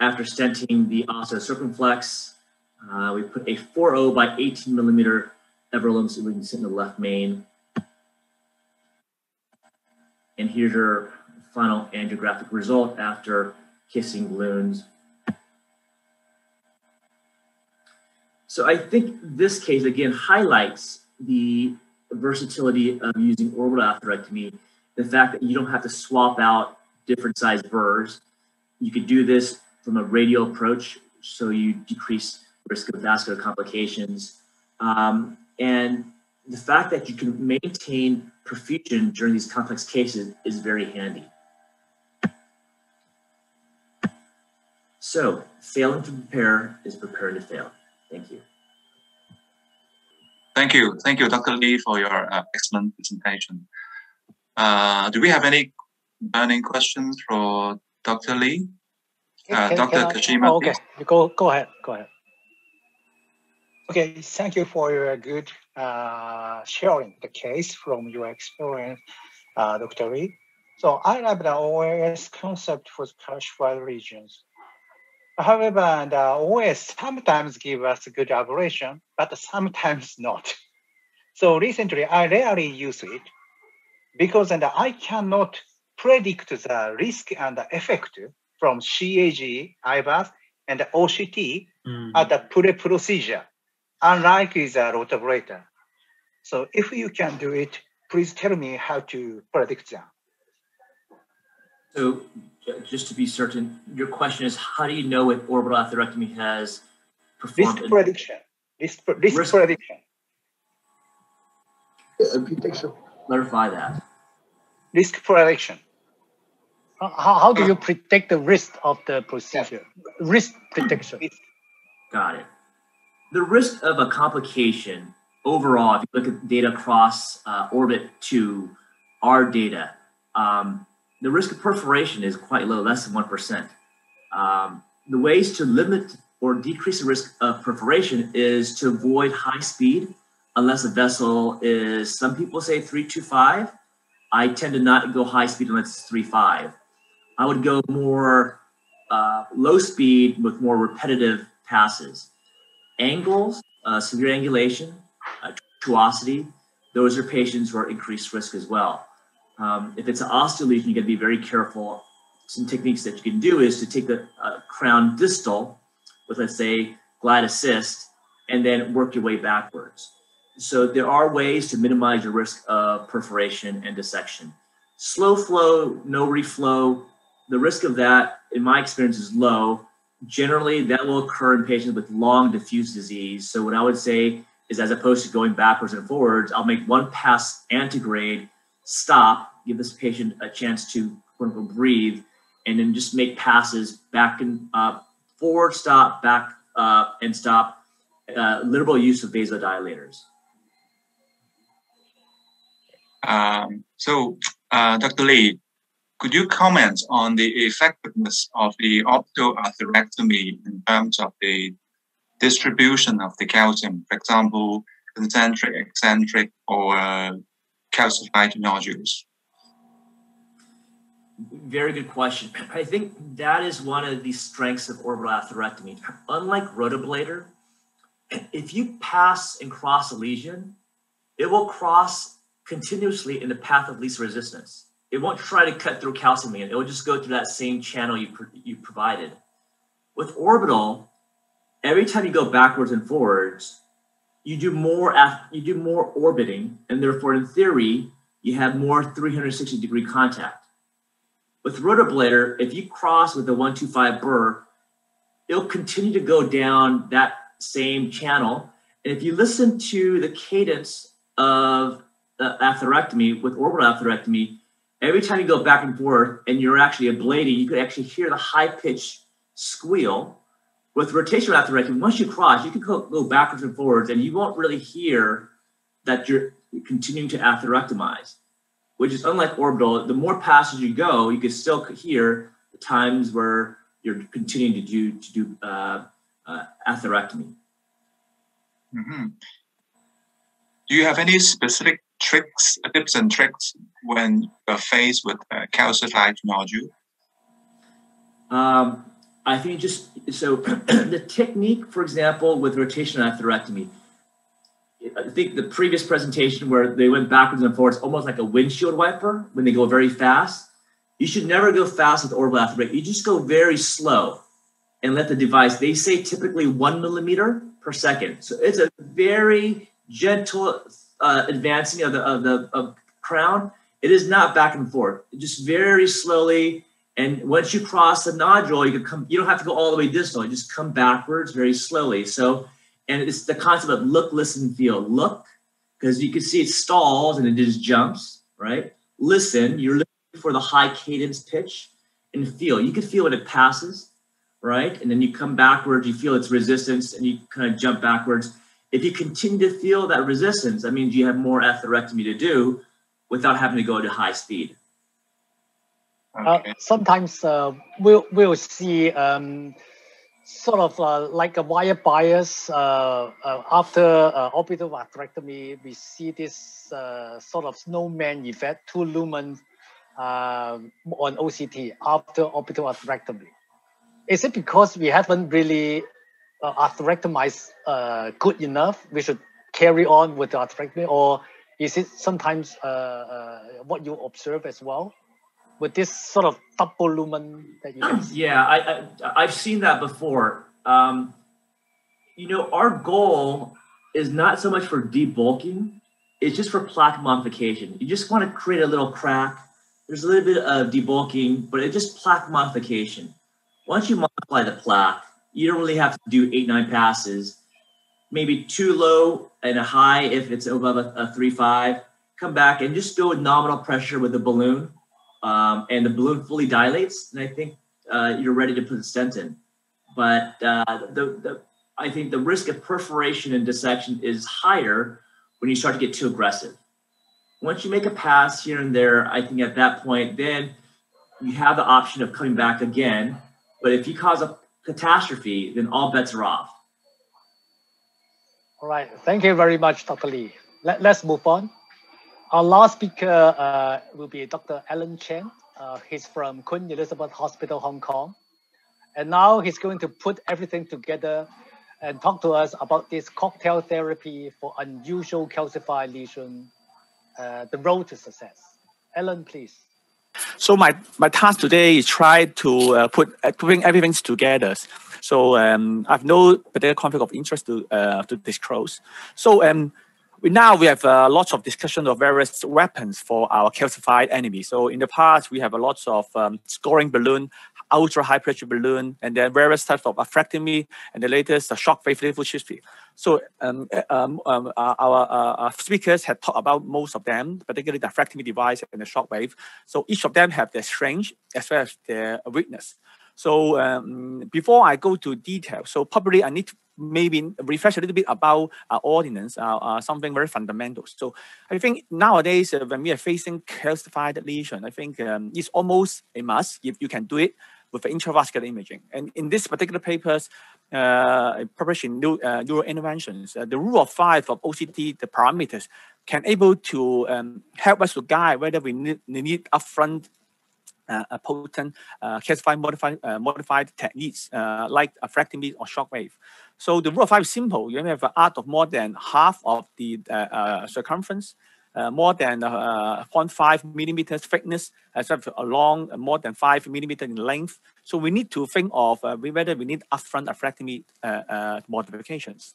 [SPEAKER 7] After stenting the ostial circumflex, uh, we put a 4.0 by 18 millimeter everolimus sit in the left main. And here's your final angiographic result after kissing balloons. So I think this case again highlights the versatility of using orbital atherectomy, the fact that you don't have to swap out different size burrs. You could do this from a radial approach, so you decrease risk of vascular complications. Um, and the fact that you can maintain perfusion during these complex cases is very handy. So failing to prepare is preparing to fail. Thank you.
[SPEAKER 1] Thank you. Thank you, Dr. Lee, for your uh, excellent presentation. Uh, do we have any burning questions for Dr. Lee? Uh,
[SPEAKER 3] Can-
[SPEAKER 1] Dr.
[SPEAKER 3] can I-
[SPEAKER 1] Kashima,
[SPEAKER 3] oh, okay, go go ahead. Go ahead.
[SPEAKER 8] Okay, thank you for your good uh, sharing the case from your experience, uh, Dr. Lee. So I love the OAS concept for the classified regions. However, the OAS sometimes give us good aberration, but sometimes not. So recently, I rarely use it because and I cannot predict the risk and the effect from CAG, IVUS, and OCT at the pre-procedure, unlike with a rotablator. So if you can do it, please tell me how to predict them.
[SPEAKER 7] So uh, just to be certain, your question is how do you know if orbital atherectomy has performed?
[SPEAKER 8] Risk prediction. Risk, risk,
[SPEAKER 7] Risk-
[SPEAKER 8] prediction.
[SPEAKER 5] Yeah.
[SPEAKER 7] Clarify that.
[SPEAKER 8] Risk prediction.
[SPEAKER 3] How, how how do you predict the risk of the procedure? Risk prediction.
[SPEAKER 7] Got it. The risk of a complication overall, if you look at data across uh, ORBIT II our data, um, the risk of perforation is quite low, less than 1%. Um, the ways to limit or decrease the risk of perforation is to avoid high speed unless a vessel is, some people say 325. I tend to not go high speed unless it's 3.5. I would go more uh, low speed with more repetitive passes. Angles, uh, severe angulation, uh, tortuosity, those are patients who are increased risk as well. Um, if it's an ostial lesion, you got to be very careful. Some techniques that you can do is to take the uh, crown distal with, let's say, GlideAssist, and then work your way backwards. So there are ways to minimize your risk of perforation and dissection. Slow flow, no reflow, the risk of that, in my experience, is low. Generally, that will occur in patients with long diffuse disease. So what I would say is as opposed to going backwards and forwards, I'll make one pass antegrade, stop, give this patient a chance to quote unquote breathe, and then just make passes back and uh, forward, stop, back uh, and stop. Uh, liberal use of vasodilators.
[SPEAKER 1] Um, so, uh, Dr. Lee, could you comment on the effectiveness of the optoatherectomy in terms of the distribution of the calcium, for example, concentric, eccentric, or uh, calcified nodules?
[SPEAKER 7] Very good question. I think that is one of the strengths of orbital atherectomy. Unlike rotablator, if you pass and cross a lesion, it will cross continuously in the path of least resistance. It won't try to cut through calcium again. It will just go through that same channel you, pro- you provided. With orbital, every time you go backwards and forwards, you do more ath- you do more orbiting, and therefore, in theory, you have more 360 degree contact. With rotablator, if you cross with the 125 burr, it'll continue to go down that same channel. And if you listen to the cadence of the atherectomy with orbital atherectomy, every time you go back and forth and you're actually ablating, you could actually hear the high pitched squeal. With rotational atherectomy, once you cross, you can go, go backwards and forwards, and you won't really hear that you're continuing to atherectomize which is unlike orbital. The more passes you go, you can still hear the times where you're continuing to do to do uh, uh, atherectomy.
[SPEAKER 1] hmm Do you have any specific tricks, tips and tricks when you're faced with a calcified nodule?
[SPEAKER 7] Um, I think just so the technique, for example, with rotational atherectomy. I think the previous presentation where they went backwards and forwards, almost like a windshield wiper when they go very fast. You should never go fast with orbital atherectomy. You just go very slow and let the device, they say typically one millimeter per second. So it's a very gentle uh, advancing of the, of the of crown. It is not back and forth, just very slowly. And once you cross the nodule, you can come, you don't have to go all the way distal, you just come backwards very slowly. So and it's the concept of look, listen, feel. Look, because you can see it stalls and it just jumps, right? Listen, you're looking for the high cadence pitch, and feel. You can feel when it passes. right? And then you come backwards, you feel its resistance, and you kind of jump backwards. If you continue to feel that resistance, that means you have more atherectomy to do without having to go to high speed.
[SPEAKER 1] Okay.
[SPEAKER 3] Uh, sometimes uh, we'll we'll see um, sort of uh, like a wire bias uh, uh, after uh, orbital atherectomy. We see this uh, sort of snowman effect, two lumen uh, on OCT after orbital atherectomy. Is it because we haven't really uh, is uh, good enough? We should carry on with the atherectomy, or is it sometimes uh, uh, what you observe as well? with this sort of double lumen that you can see.
[SPEAKER 7] Yeah, I, I I've seen that before. Um, you know, our goal is not so much for debulking; it's just for plaque modification. You just want to create a little crack. There's a little bit of debulking, but it's just plaque modification. Once you modify the plaque, you don't really have to do eight nine passes. Maybe two low and a high if it's above a, a three five. Come back and just do a nominal pressure with the balloon um, and the balloon fully dilates, and I think uh, you're ready to put the stent in. But uh, the, the, I think the risk of perforation and dissection is higher when you start to get too aggressive. Once you make a pass here and there, I think at that point, then you have the option of coming back again. But if you cause a catastrophe, then all bets are off.
[SPEAKER 3] All right. Thank you very much, Dr. Lee. Let, let's move on. Our last speaker uh, will be Dr. Alan Chan. Uh, he's from Queen Elizabeth Hospital, Hong Kong. And now he's going to put everything together and talk to us about this cocktail therapy for unusual calcified lesion, uh, the road to success. Alan, please.
[SPEAKER 4] So my, my task today is try to uh, put uh, bring everything together. So um, I have no particular conflict of interest to uh, to disclose. So um, we now we have uh, lots of discussion of various weapons for our calcified enemy. So in the past, we have a lots of um, scoring balloon, ultra high pressure balloon, and then various types of atherectomy, and the latest uh, shock wave lithotripsy. So um, um, um, uh, our, uh, speakers have talked about most of them, particularly the atherectomy device and the shock wave. So each of them have their strength as well as their weakness. So um, before I go to detail, so probably I need to maybe refresh a little bit about our ordinance, uh, uh, something very fundamental. So I think nowadays uh, when we are facing calcified lesion, I think um, it's almost a must if you can do it with intravascular imaging. And in this particular papers, uh, published in new, uh, EuroInterventions, uh, the rule of five of OCT, the parameters, can able to um, help us to guide whether we need, need upfront uh, a potent uh, modified, uh, modified techniques uh, like atherectomy or shockwave. So the rule of five is simple. You only have an arc of more than half of the uh, uh, more than uh, 0.5 millimeters thickness, as well as along uh, more than 5 millimeter in length. So we need to think of uh, whether we need upfront atherectomy modifications.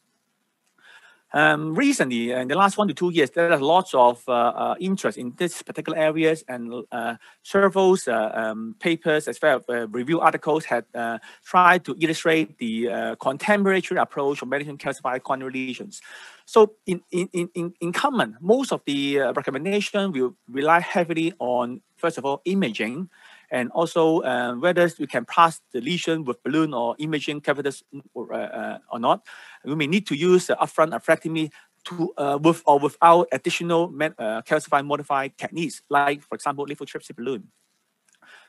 [SPEAKER 4] Um, recently, in the last one to two years, there are lots of uh, uh, interest in this particular areas, and uh, several uh, um, papers as well as uh, review articles had uh, tried to illustrate the contemporary approach of managing calcified coronary lesions. So, in, in, in, in common, most of the recommendation will rely heavily on, first of all, imaging, and also uh, whether we can pass the lesion with balloon or imaging catheters or, uh, uh, or not. We may need to use the upfront atherectomy to, uh, with or without additional uh, calcified modified techniques, like, for example, lithotripsy balloon.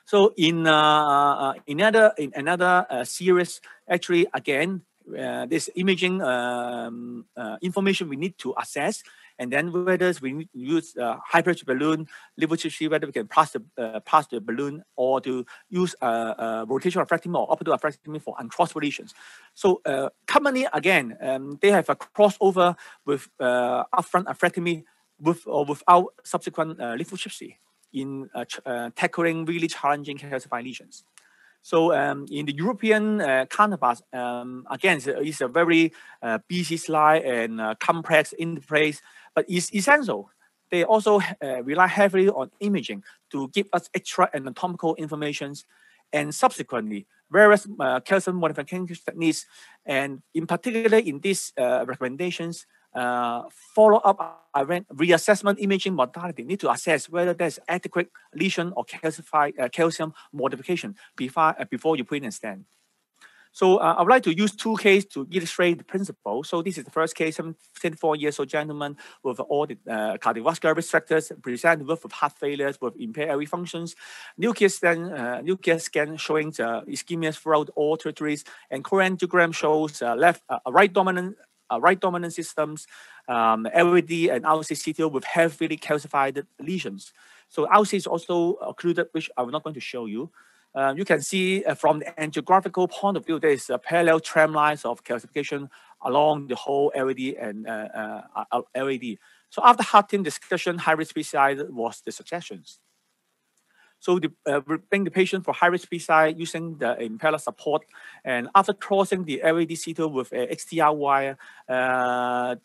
[SPEAKER 4] So in, uh, in another, in another series, actually, again, this imaging um, information we need to assess and then whether we use uh, high pressure balloon, lithotripsy, whether we can pass the, uh, pass the balloon or to use uh, uh, rotational atherectomy or orbital atherectomy for uncrossed lesions. So uh, commonly, again, um, they have a crossover with uh, upfront atherectomy with or without subsequent uh, lithotripsy in uh, uh, tackling really challenging calcified lesions. So um, in the European uh, counterparts, um, again, it's a, it's a very uh, busy slide and uh, complex interface but it's essential. They also uh, rely heavily on imaging to give us extra anatomical information and subsequently various uh, calcium modification techniques and in particular in these uh, recommendations uh, follow-up reassessment imaging modality need to assess whether there's adequate lesion or calcified uh, calcium modification before, uh, before you put in a stent. So uh, I would like to use two cases to illustrate the principle. So this is the first case, 74 years old gentleman with all the uh, cardiovascular risk factors, presented with heart failure, with impaired LV functions, nuclear scan, uh, nuclear scan showing the ischemia throughout all territories, and current angiogram shows uh, left, uh, right dominant uh, right dominant systems, um, and RCCTO with heavily calcified lesions. So RC is also occluded, which I'm not going to show you. Uh, you can see uh, from the angiographical point of view, there is a parallel trend lines of calcification along the whole LAD and uh, uh, uh LAD. So after heart team discussion, high-risk PCI was the suggestions. So the, uh, bring the patient for high-risk PCI using the Impella support. And after crossing the LAD CTO with a XTR wire, uh,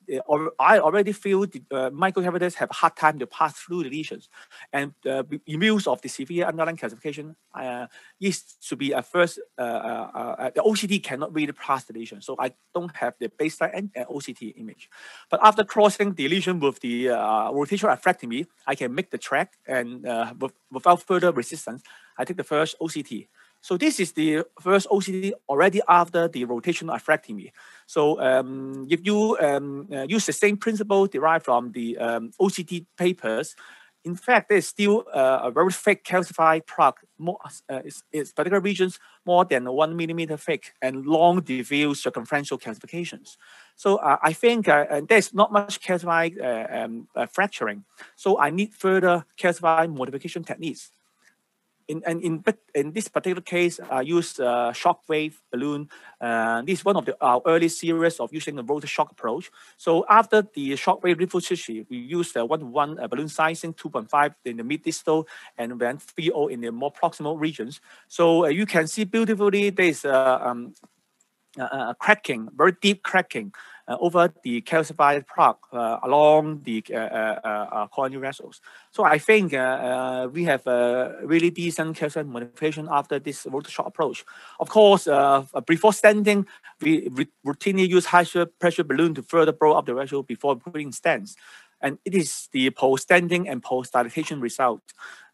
[SPEAKER 4] I already feel the uh, microcapillars have a hard time to pass through the lesions. And uh, in of the severe underlying calcification, uh, is to be a first, uh, uh, the OCT cannot really pass the lesion. So I don't have the baseline uh, OCT image. But after crossing the lesion with the rotational atherectomy, I can make the track and with, without further resistance, I take the first OCT. So this is the first OCT already after the rotational atherectomy. So um, if you um, uh, use the same principle derived from the um, OCT papers, in fact, there's still uh, a very thick calcified plaque, more, uh, it's, it's particular regions more than one millimeter thick and long diffuse circumferential calcifications. So uh, I think uh, there's not much calcified uh, um, uh, fracturing. So I need further calcified modification techniques in and in in this particular case, I used a shockwave balloon. Uh, this is one of the our early series of using the rotor shock approach. So after the shockwave lithotripsy, we used a one-to-one uh, balloon sizing, 2.5 in the mid distal, and then 3.0 in the more proximal regions. So uh, you can see beautifully there is a, um, cracking, very deep cracking uh, Uh, over the calcified plaque uh, along the uh, uh, uh coronary vessels. So I think we have a really decent calcium modification after this rotor shock approach. Of course, before stenting, we routinely use high pressure balloon to further blow up the vessel before putting stents and it is the post-stenting and post-dilatation result.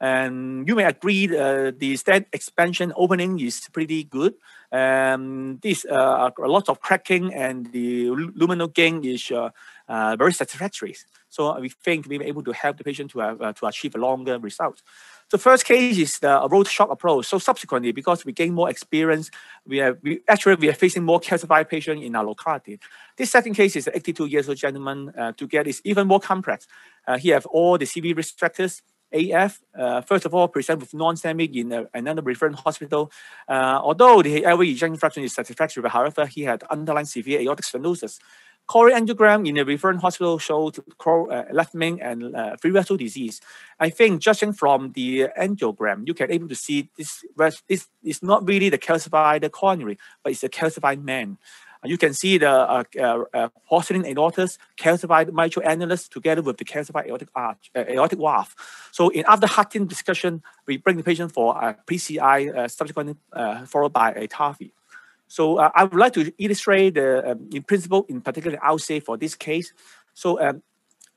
[SPEAKER 4] And you may agree uh, the stent expansion opening is pretty good. Um, this uh, a lot of cracking and the luminal gain is uh, uh, very satisfactory. So we think we are able to help the patient to have, uh, to achieve a longer result. The first case is the rotor shock approach. So subsequently, because we gain more experience, we are we actually we are facing more calcified patient in our locality. This second case is an 82 years old gentleman. Uh, to get is even more complex. Uh, he have all the CV risk factors. AF, uh, first of all, present with non-STEMI in a, another referring hospital. Uh, although the LV ejection fraction is satisfactory, however, he had underlying severe aortic stenosis. Angiogram in the referring hospital showed uh, left main and uh, free vessel disease. I think judging from the angiogram, you can able to see this, this is not really the calcified coronary, but it's a calcified man. Uh, you can see the uh, uh, uh, porcelain aortus, calcified mitral annulus together with the calcified aortic arch, uh, aortic valve. So in after heart discussion, we bring the patient for a PCI, uh, subsequently followed by a TAVI. So uh, I would like to illustrate the um, in principle, in particular, I'll say for this case. So um,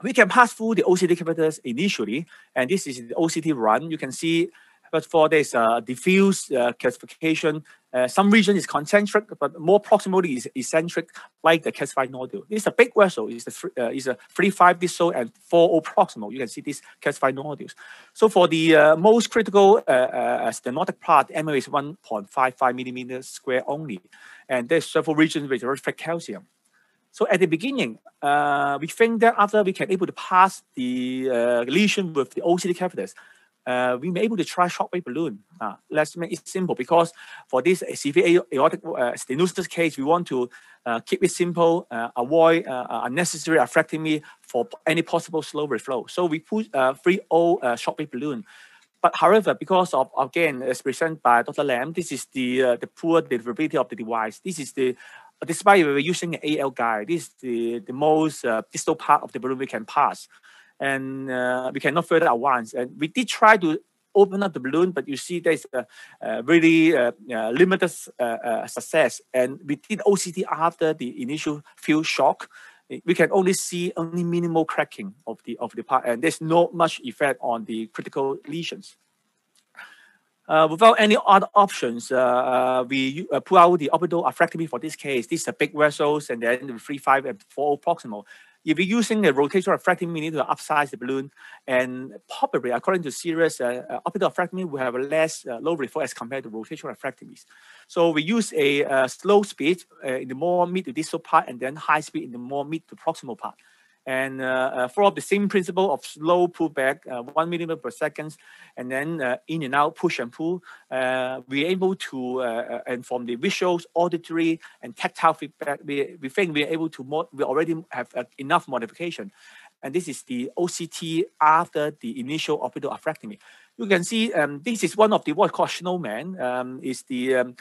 [SPEAKER 4] we can pass through the OCT catheters initially, and this is the OCT run. You can see but for this uh, diffuse uh, calcification, uh, some region is concentric, but more proximally is eccentric, like the calcified nodule. Is a big vessel. It's a, uh, it's a 3-5 distal and 4-0 proximal. You can see these calcified nodules. So for the uh, most critical uh, uh, stenotic part, MO is 1.55 millimeters square only. And there's several regions with very thick calcium. So at the beginning, uh, we think that after we can able to pass the lesion with the OCT catheters, uh, we may able to try shockwave balloon. Uh, let's make it simple because for this severe aortic uh, stenosis case, we want to uh, keep it simple, uh, avoid uh, unnecessary atherectomy for any possible slow reflow. So we put uh, free O uh, shockwave balloon. But however, because of again, as presented by Dr. Lam, this is the uh, the poor deliverability of the device. This is the despite we're using an AL guide, this is the, the most distal part of the balloon we can pass and uh, we cannot further advance. And we did try to open up the balloon, but you see there's a, a really uh, uh, limited uh, success. And we did OCT after the initial few shock. We can only see only minimal cracking of the of the part, and there's not much effect on the critical lesions. Uh, without any other options, uh, uh we uh, pull out the orbital atherectomy for this case. These are big vessels and then the 3, 5, and 4 proximal. If you're using a rotational atherectomy, we need to upsize the balloon. And probably, according to series, uh, uh, atherectomy will have a less uh, low reflow as compared to rotational atherectomies. So we use a uh, slow speed in the more mid to distal part and then high speed in the more mid to proximal part and uh, uh, follow the same principle of slow pullback, uh, one millimeter per second, and then in and out, push and pull. We're able to, and from the visuals, auditory, and tactile feedback, we, we think we're able to, mod- we already have enough modification. And this is the OCT after the initial orbital atherectomy. You can see um, this is one of the what called snowman, um, is the um,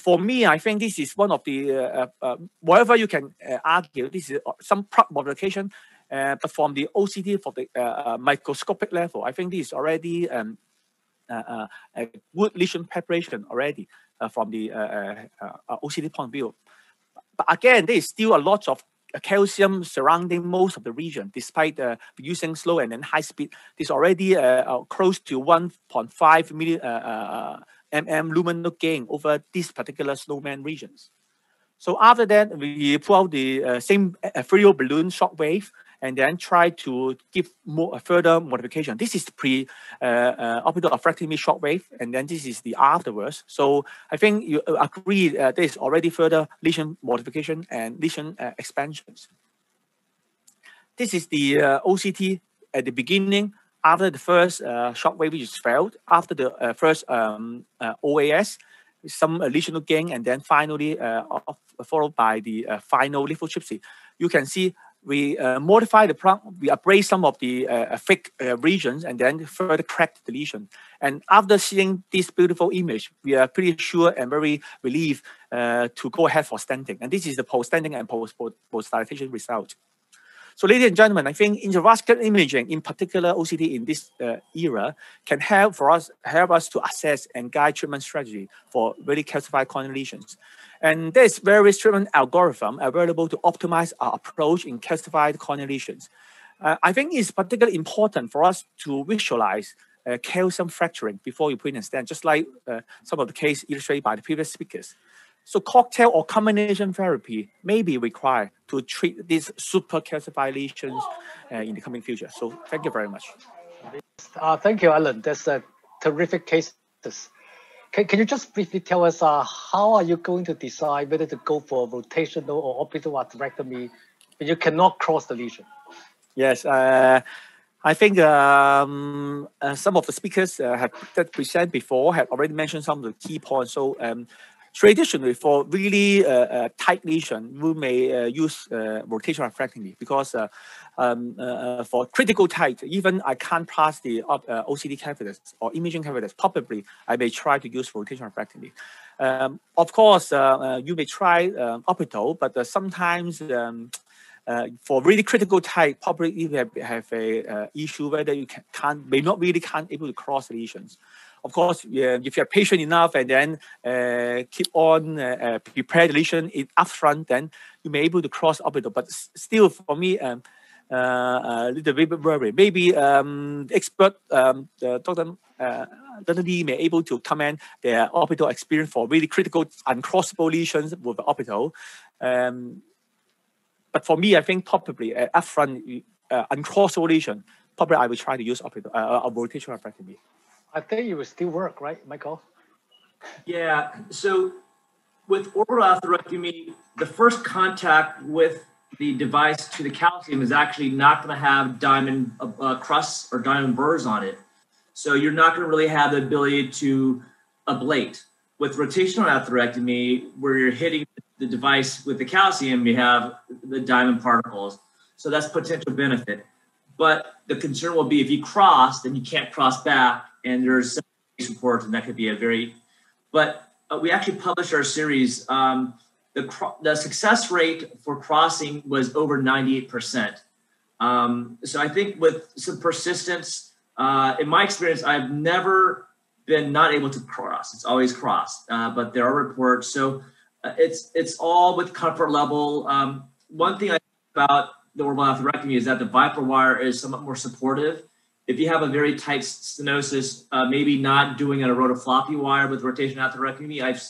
[SPEAKER 4] for me, I think this is one of the, uh, uh, whatever you can argue, this is some prop modification, but from the OCT for the microscopic level, I think this is already um, a good lesion preparation already from the OCT point of view. But again, there is still a lot of calcium surrounding most of the region, despite uh, using slow and then high speed. This already uh, uh, close to 1.5 milli, mm luminal gain over this particular snowman regions. So after that, we pull out the uh, same ethereal balloon shock wave and then try to give more further modification. This is pre uh, uh, orbital atherectomy shock wave, and then this is the afterwards. So I think you uh, agree uh, there is already further lesion modification and lesion uh, expansions. This is the uh, OCT at the beginning after the first uh, shockwave which is failed, after the uh, first um, uh, OAS, some additional gain, and then finally uh, followed by the uh, final lithotripsy. You can see we uh, modify the plug, we abrade some of the thick regions and then further crack the lesion. And after seeing this beautiful image, we are pretty sure and very relieved to go ahead for stenting. And this is the post-stenting and post-dilatation result. So ladies and gentlemen, I think intravascular imaging, in particular OCT in this uh, era, can help for us help us to assess and guide treatment strategy for really calcified coronary lesions. And there's various treatment algorithm available to optimize our approach in calcified coronary lesions. Uh, I think it's particularly important for us to visualize uh, calcium fracturing before you put in a stent, just like uh, some of the case illustrated by the previous speakers. So cocktail or combination therapy may be required to treat these super calcified lesions uh, in the coming future. So thank you very much.
[SPEAKER 3] Uh, thank you, Alan. That's a terrific case. Can, can you just briefly tell us uh, how are you going to decide whether to go for rotational or orbital atherectomy when you cannot cross the lesion?
[SPEAKER 4] Yes, uh, I think um, uh, some of the speakers uh, have that present before have already mentioned some of the key points. So um, Traditionally, for really uh, uh, tight lesion, we may uh, use rotational atherectomy because um, for critical tight, even I can't pass the OCT catheters or imaging catheters, probably I may try to use rotational atherectomy. Um, of course, you may try um, but sometimes um, uh, for really critical type, probably you have, have a uh, issue whether you can, not really can't able to cross lesions. Of course, yeah, if you're patient enough and then uh, keep on uh, uh prepare the lesion in upfront, then you may be able to cross orbital. But still, for me, um, uh, a little bit worried. Maybe um, expert um, the Dr. Uh, Dr. Lee may able to comment their orbital experience for really critical uncrossable lesions with orbital. Um, but for me, I think probably uh, upfront uh, uncrossable lesion, probably I will try to use orbital, uh, a rotational atherectomy.
[SPEAKER 3] I think it will still work, right, Michael?
[SPEAKER 7] Yeah. So with orbital atherectomy, the first contact with the device to the calcium is actually not going to have diamond uh, crusts or diamond burrs on it. So you're not going to really have the ability to ablate. With rotational atherectomy, where you're hitting the device with the calcium, you have the diamond particles. So that's potential benefit. But the concern will be if you cross, then you can't cross back and there's reports, and that could be a very. But uh, we actually published our series. Um, the the success rate for crossing was over 98 percent. Um, so I think with some persistence, uh, in my experience, I've never been not able to cross. It's always crossed, uh, but there are reports. So uh, it's it's all with comfort level. Um, one thing I about the orbital atherectomy is that the Viper wire is somewhat more supportive if you have a very tight stenosis, uh, maybe not doing a rotofloppy wire with rotation atherectomy. I've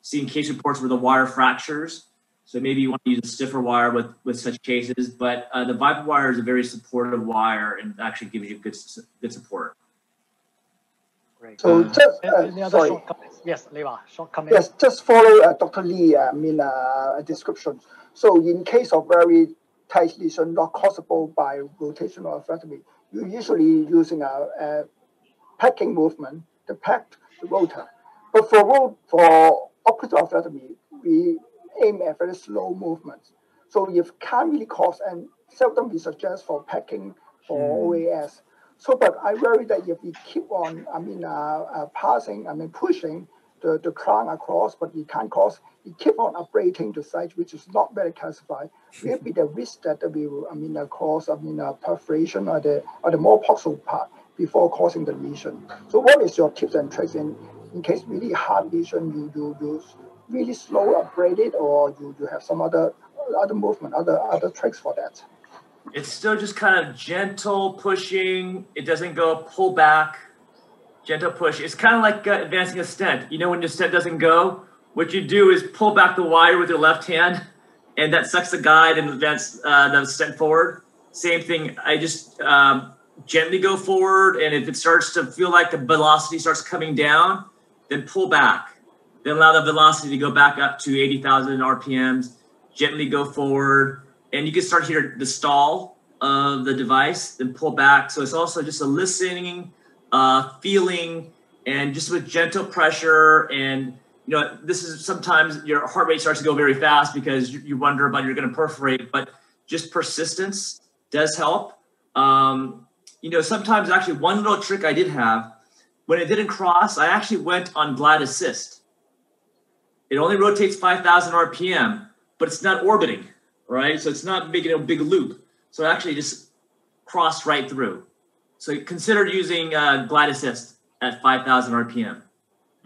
[SPEAKER 7] seen case reports where the wire fractures. So maybe you want to use a stiffer wire with, with such cases, but uh, the Viper wire is a very supportive wire and actually gives you good, good support.
[SPEAKER 3] Great.
[SPEAKER 5] So
[SPEAKER 3] Uh,
[SPEAKER 5] just, uh, sorry.
[SPEAKER 3] Yes, Leva, short comment.
[SPEAKER 5] Yes, just follow uh, Dr. Lee, I mean, uh, description. So in case of very tight lesion not causable by rotational atherectomy, you're usually using a, a packing movement to pack the rotor. But for for orbital atherectomy, we aim at very slow movements. So if can't really cause, and seldom we suggest for packing for OAS. So, but I worry that if we keep on, I mean, uh, uh, passing, I mean, pushing the, the crown across, but we can't cause, we keep on abrading the site, which is not very calcified, will be the risk that we will, I mean, uh, cause, I mean, uh, perforation or the, or the more proximal part before causing the lesion. So what is your tips and tricks in, in case really hard lesion, you, you use really slow upgrade it or you, you have some other, other movement, other, other tricks for that?
[SPEAKER 7] It's still just kind of gentle pushing. It doesn't go pull back, gentle push. It's kind of like uh, advancing a stent. You know, when your stent doesn't go, what you do is pull back the wire with your left hand, and that sucks the guide and advance uh, the stent forward. Same thing. I just um, gently go forward, and if it starts to feel like the velocity starts coming down, then pull back. Then allow the velocity to go back up to 80,000 RPMs. Gently go forward, and you can start here the stall of the device, then pull back. So it's also just a listening, uh, feeling, and just with gentle pressure. And you know, this is sometimes your heart rate starts to go very fast because you, you wonder about you're going to perforate, but just persistence does help. Um, you know, sometimes actually one little trick I did have when it didn't cross, I actually went on GlideAssist. It only rotates 5,000 RPM, but it's not orbiting, right? So it's not making a big loop. So it actually just crossed right through. So consider using uh, GlideAssist at 5,000 RPM.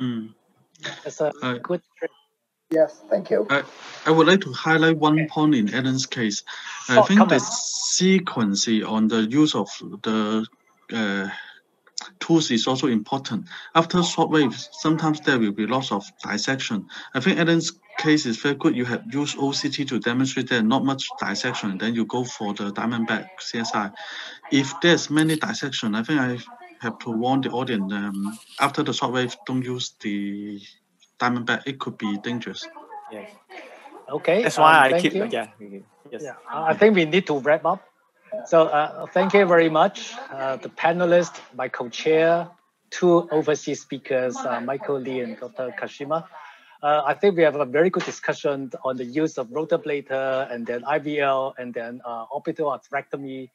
[SPEAKER 6] Mm.
[SPEAKER 3] That's a
[SPEAKER 6] Uh,
[SPEAKER 3] good trick.
[SPEAKER 5] Yes, thank you.
[SPEAKER 6] I, I would like to highlight one point in Alan's case. I
[SPEAKER 3] Short
[SPEAKER 6] think the
[SPEAKER 3] comment.
[SPEAKER 6] sequence on the use of the uh, tools is also important. After shockwaves, sometimes there will be lots of dissection. I think Alan's case is very good. You have used OCT to demonstrate that not much dissection, then you go for the Diamondback CSI. If there's many dissection, I think I have to warn the audience, um, after the shockwave, don't use the Diamondback. It could be dangerous.
[SPEAKER 4] Yes.
[SPEAKER 3] Okay.
[SPEAKER 4] That's why
[SPEAKER 3] um,
[SPEAKER 4] I keep
[SPEAKER 3] you.
[SPEAKER 4] yeah. Yes.
[SPEAKER 3] Yeah, I think we need to wrap up. So uh, thank you very much, uh, the panelists, my co-chair, two overseas speakers, uh, Michael Lee and Dr. Kashima. Uh, I think we have a very good discussion on the use of rotablator and then IVL and then uh, orbital atherectomy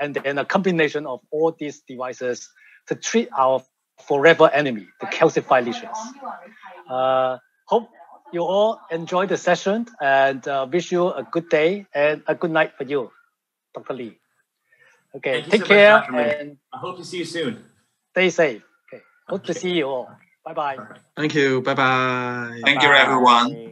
[SPEAKER 3] and then a combination of all these devices to treat our forever enemy, the calcified lesions. Uh, hope you all enjoy the session and uh, wish you a good day and a good night for you, Dr. Lee. Okay,
[SPEAKER 7] Thank you
[SPEAKER 3] take
[SPEAKER 7] so much,
[SPEAKER 3] care
[SPEAKER 7] Dr.
[SPEAKER 3] And
[SPEAKER 7] I hope to see you soon.
[SPEAKER 3] stay safe. Okay, hope to see you all. Bye bye.
[SPEAKER 6] Thank you. Bye bye.
[SPEAKER 1] Thank you, everyone.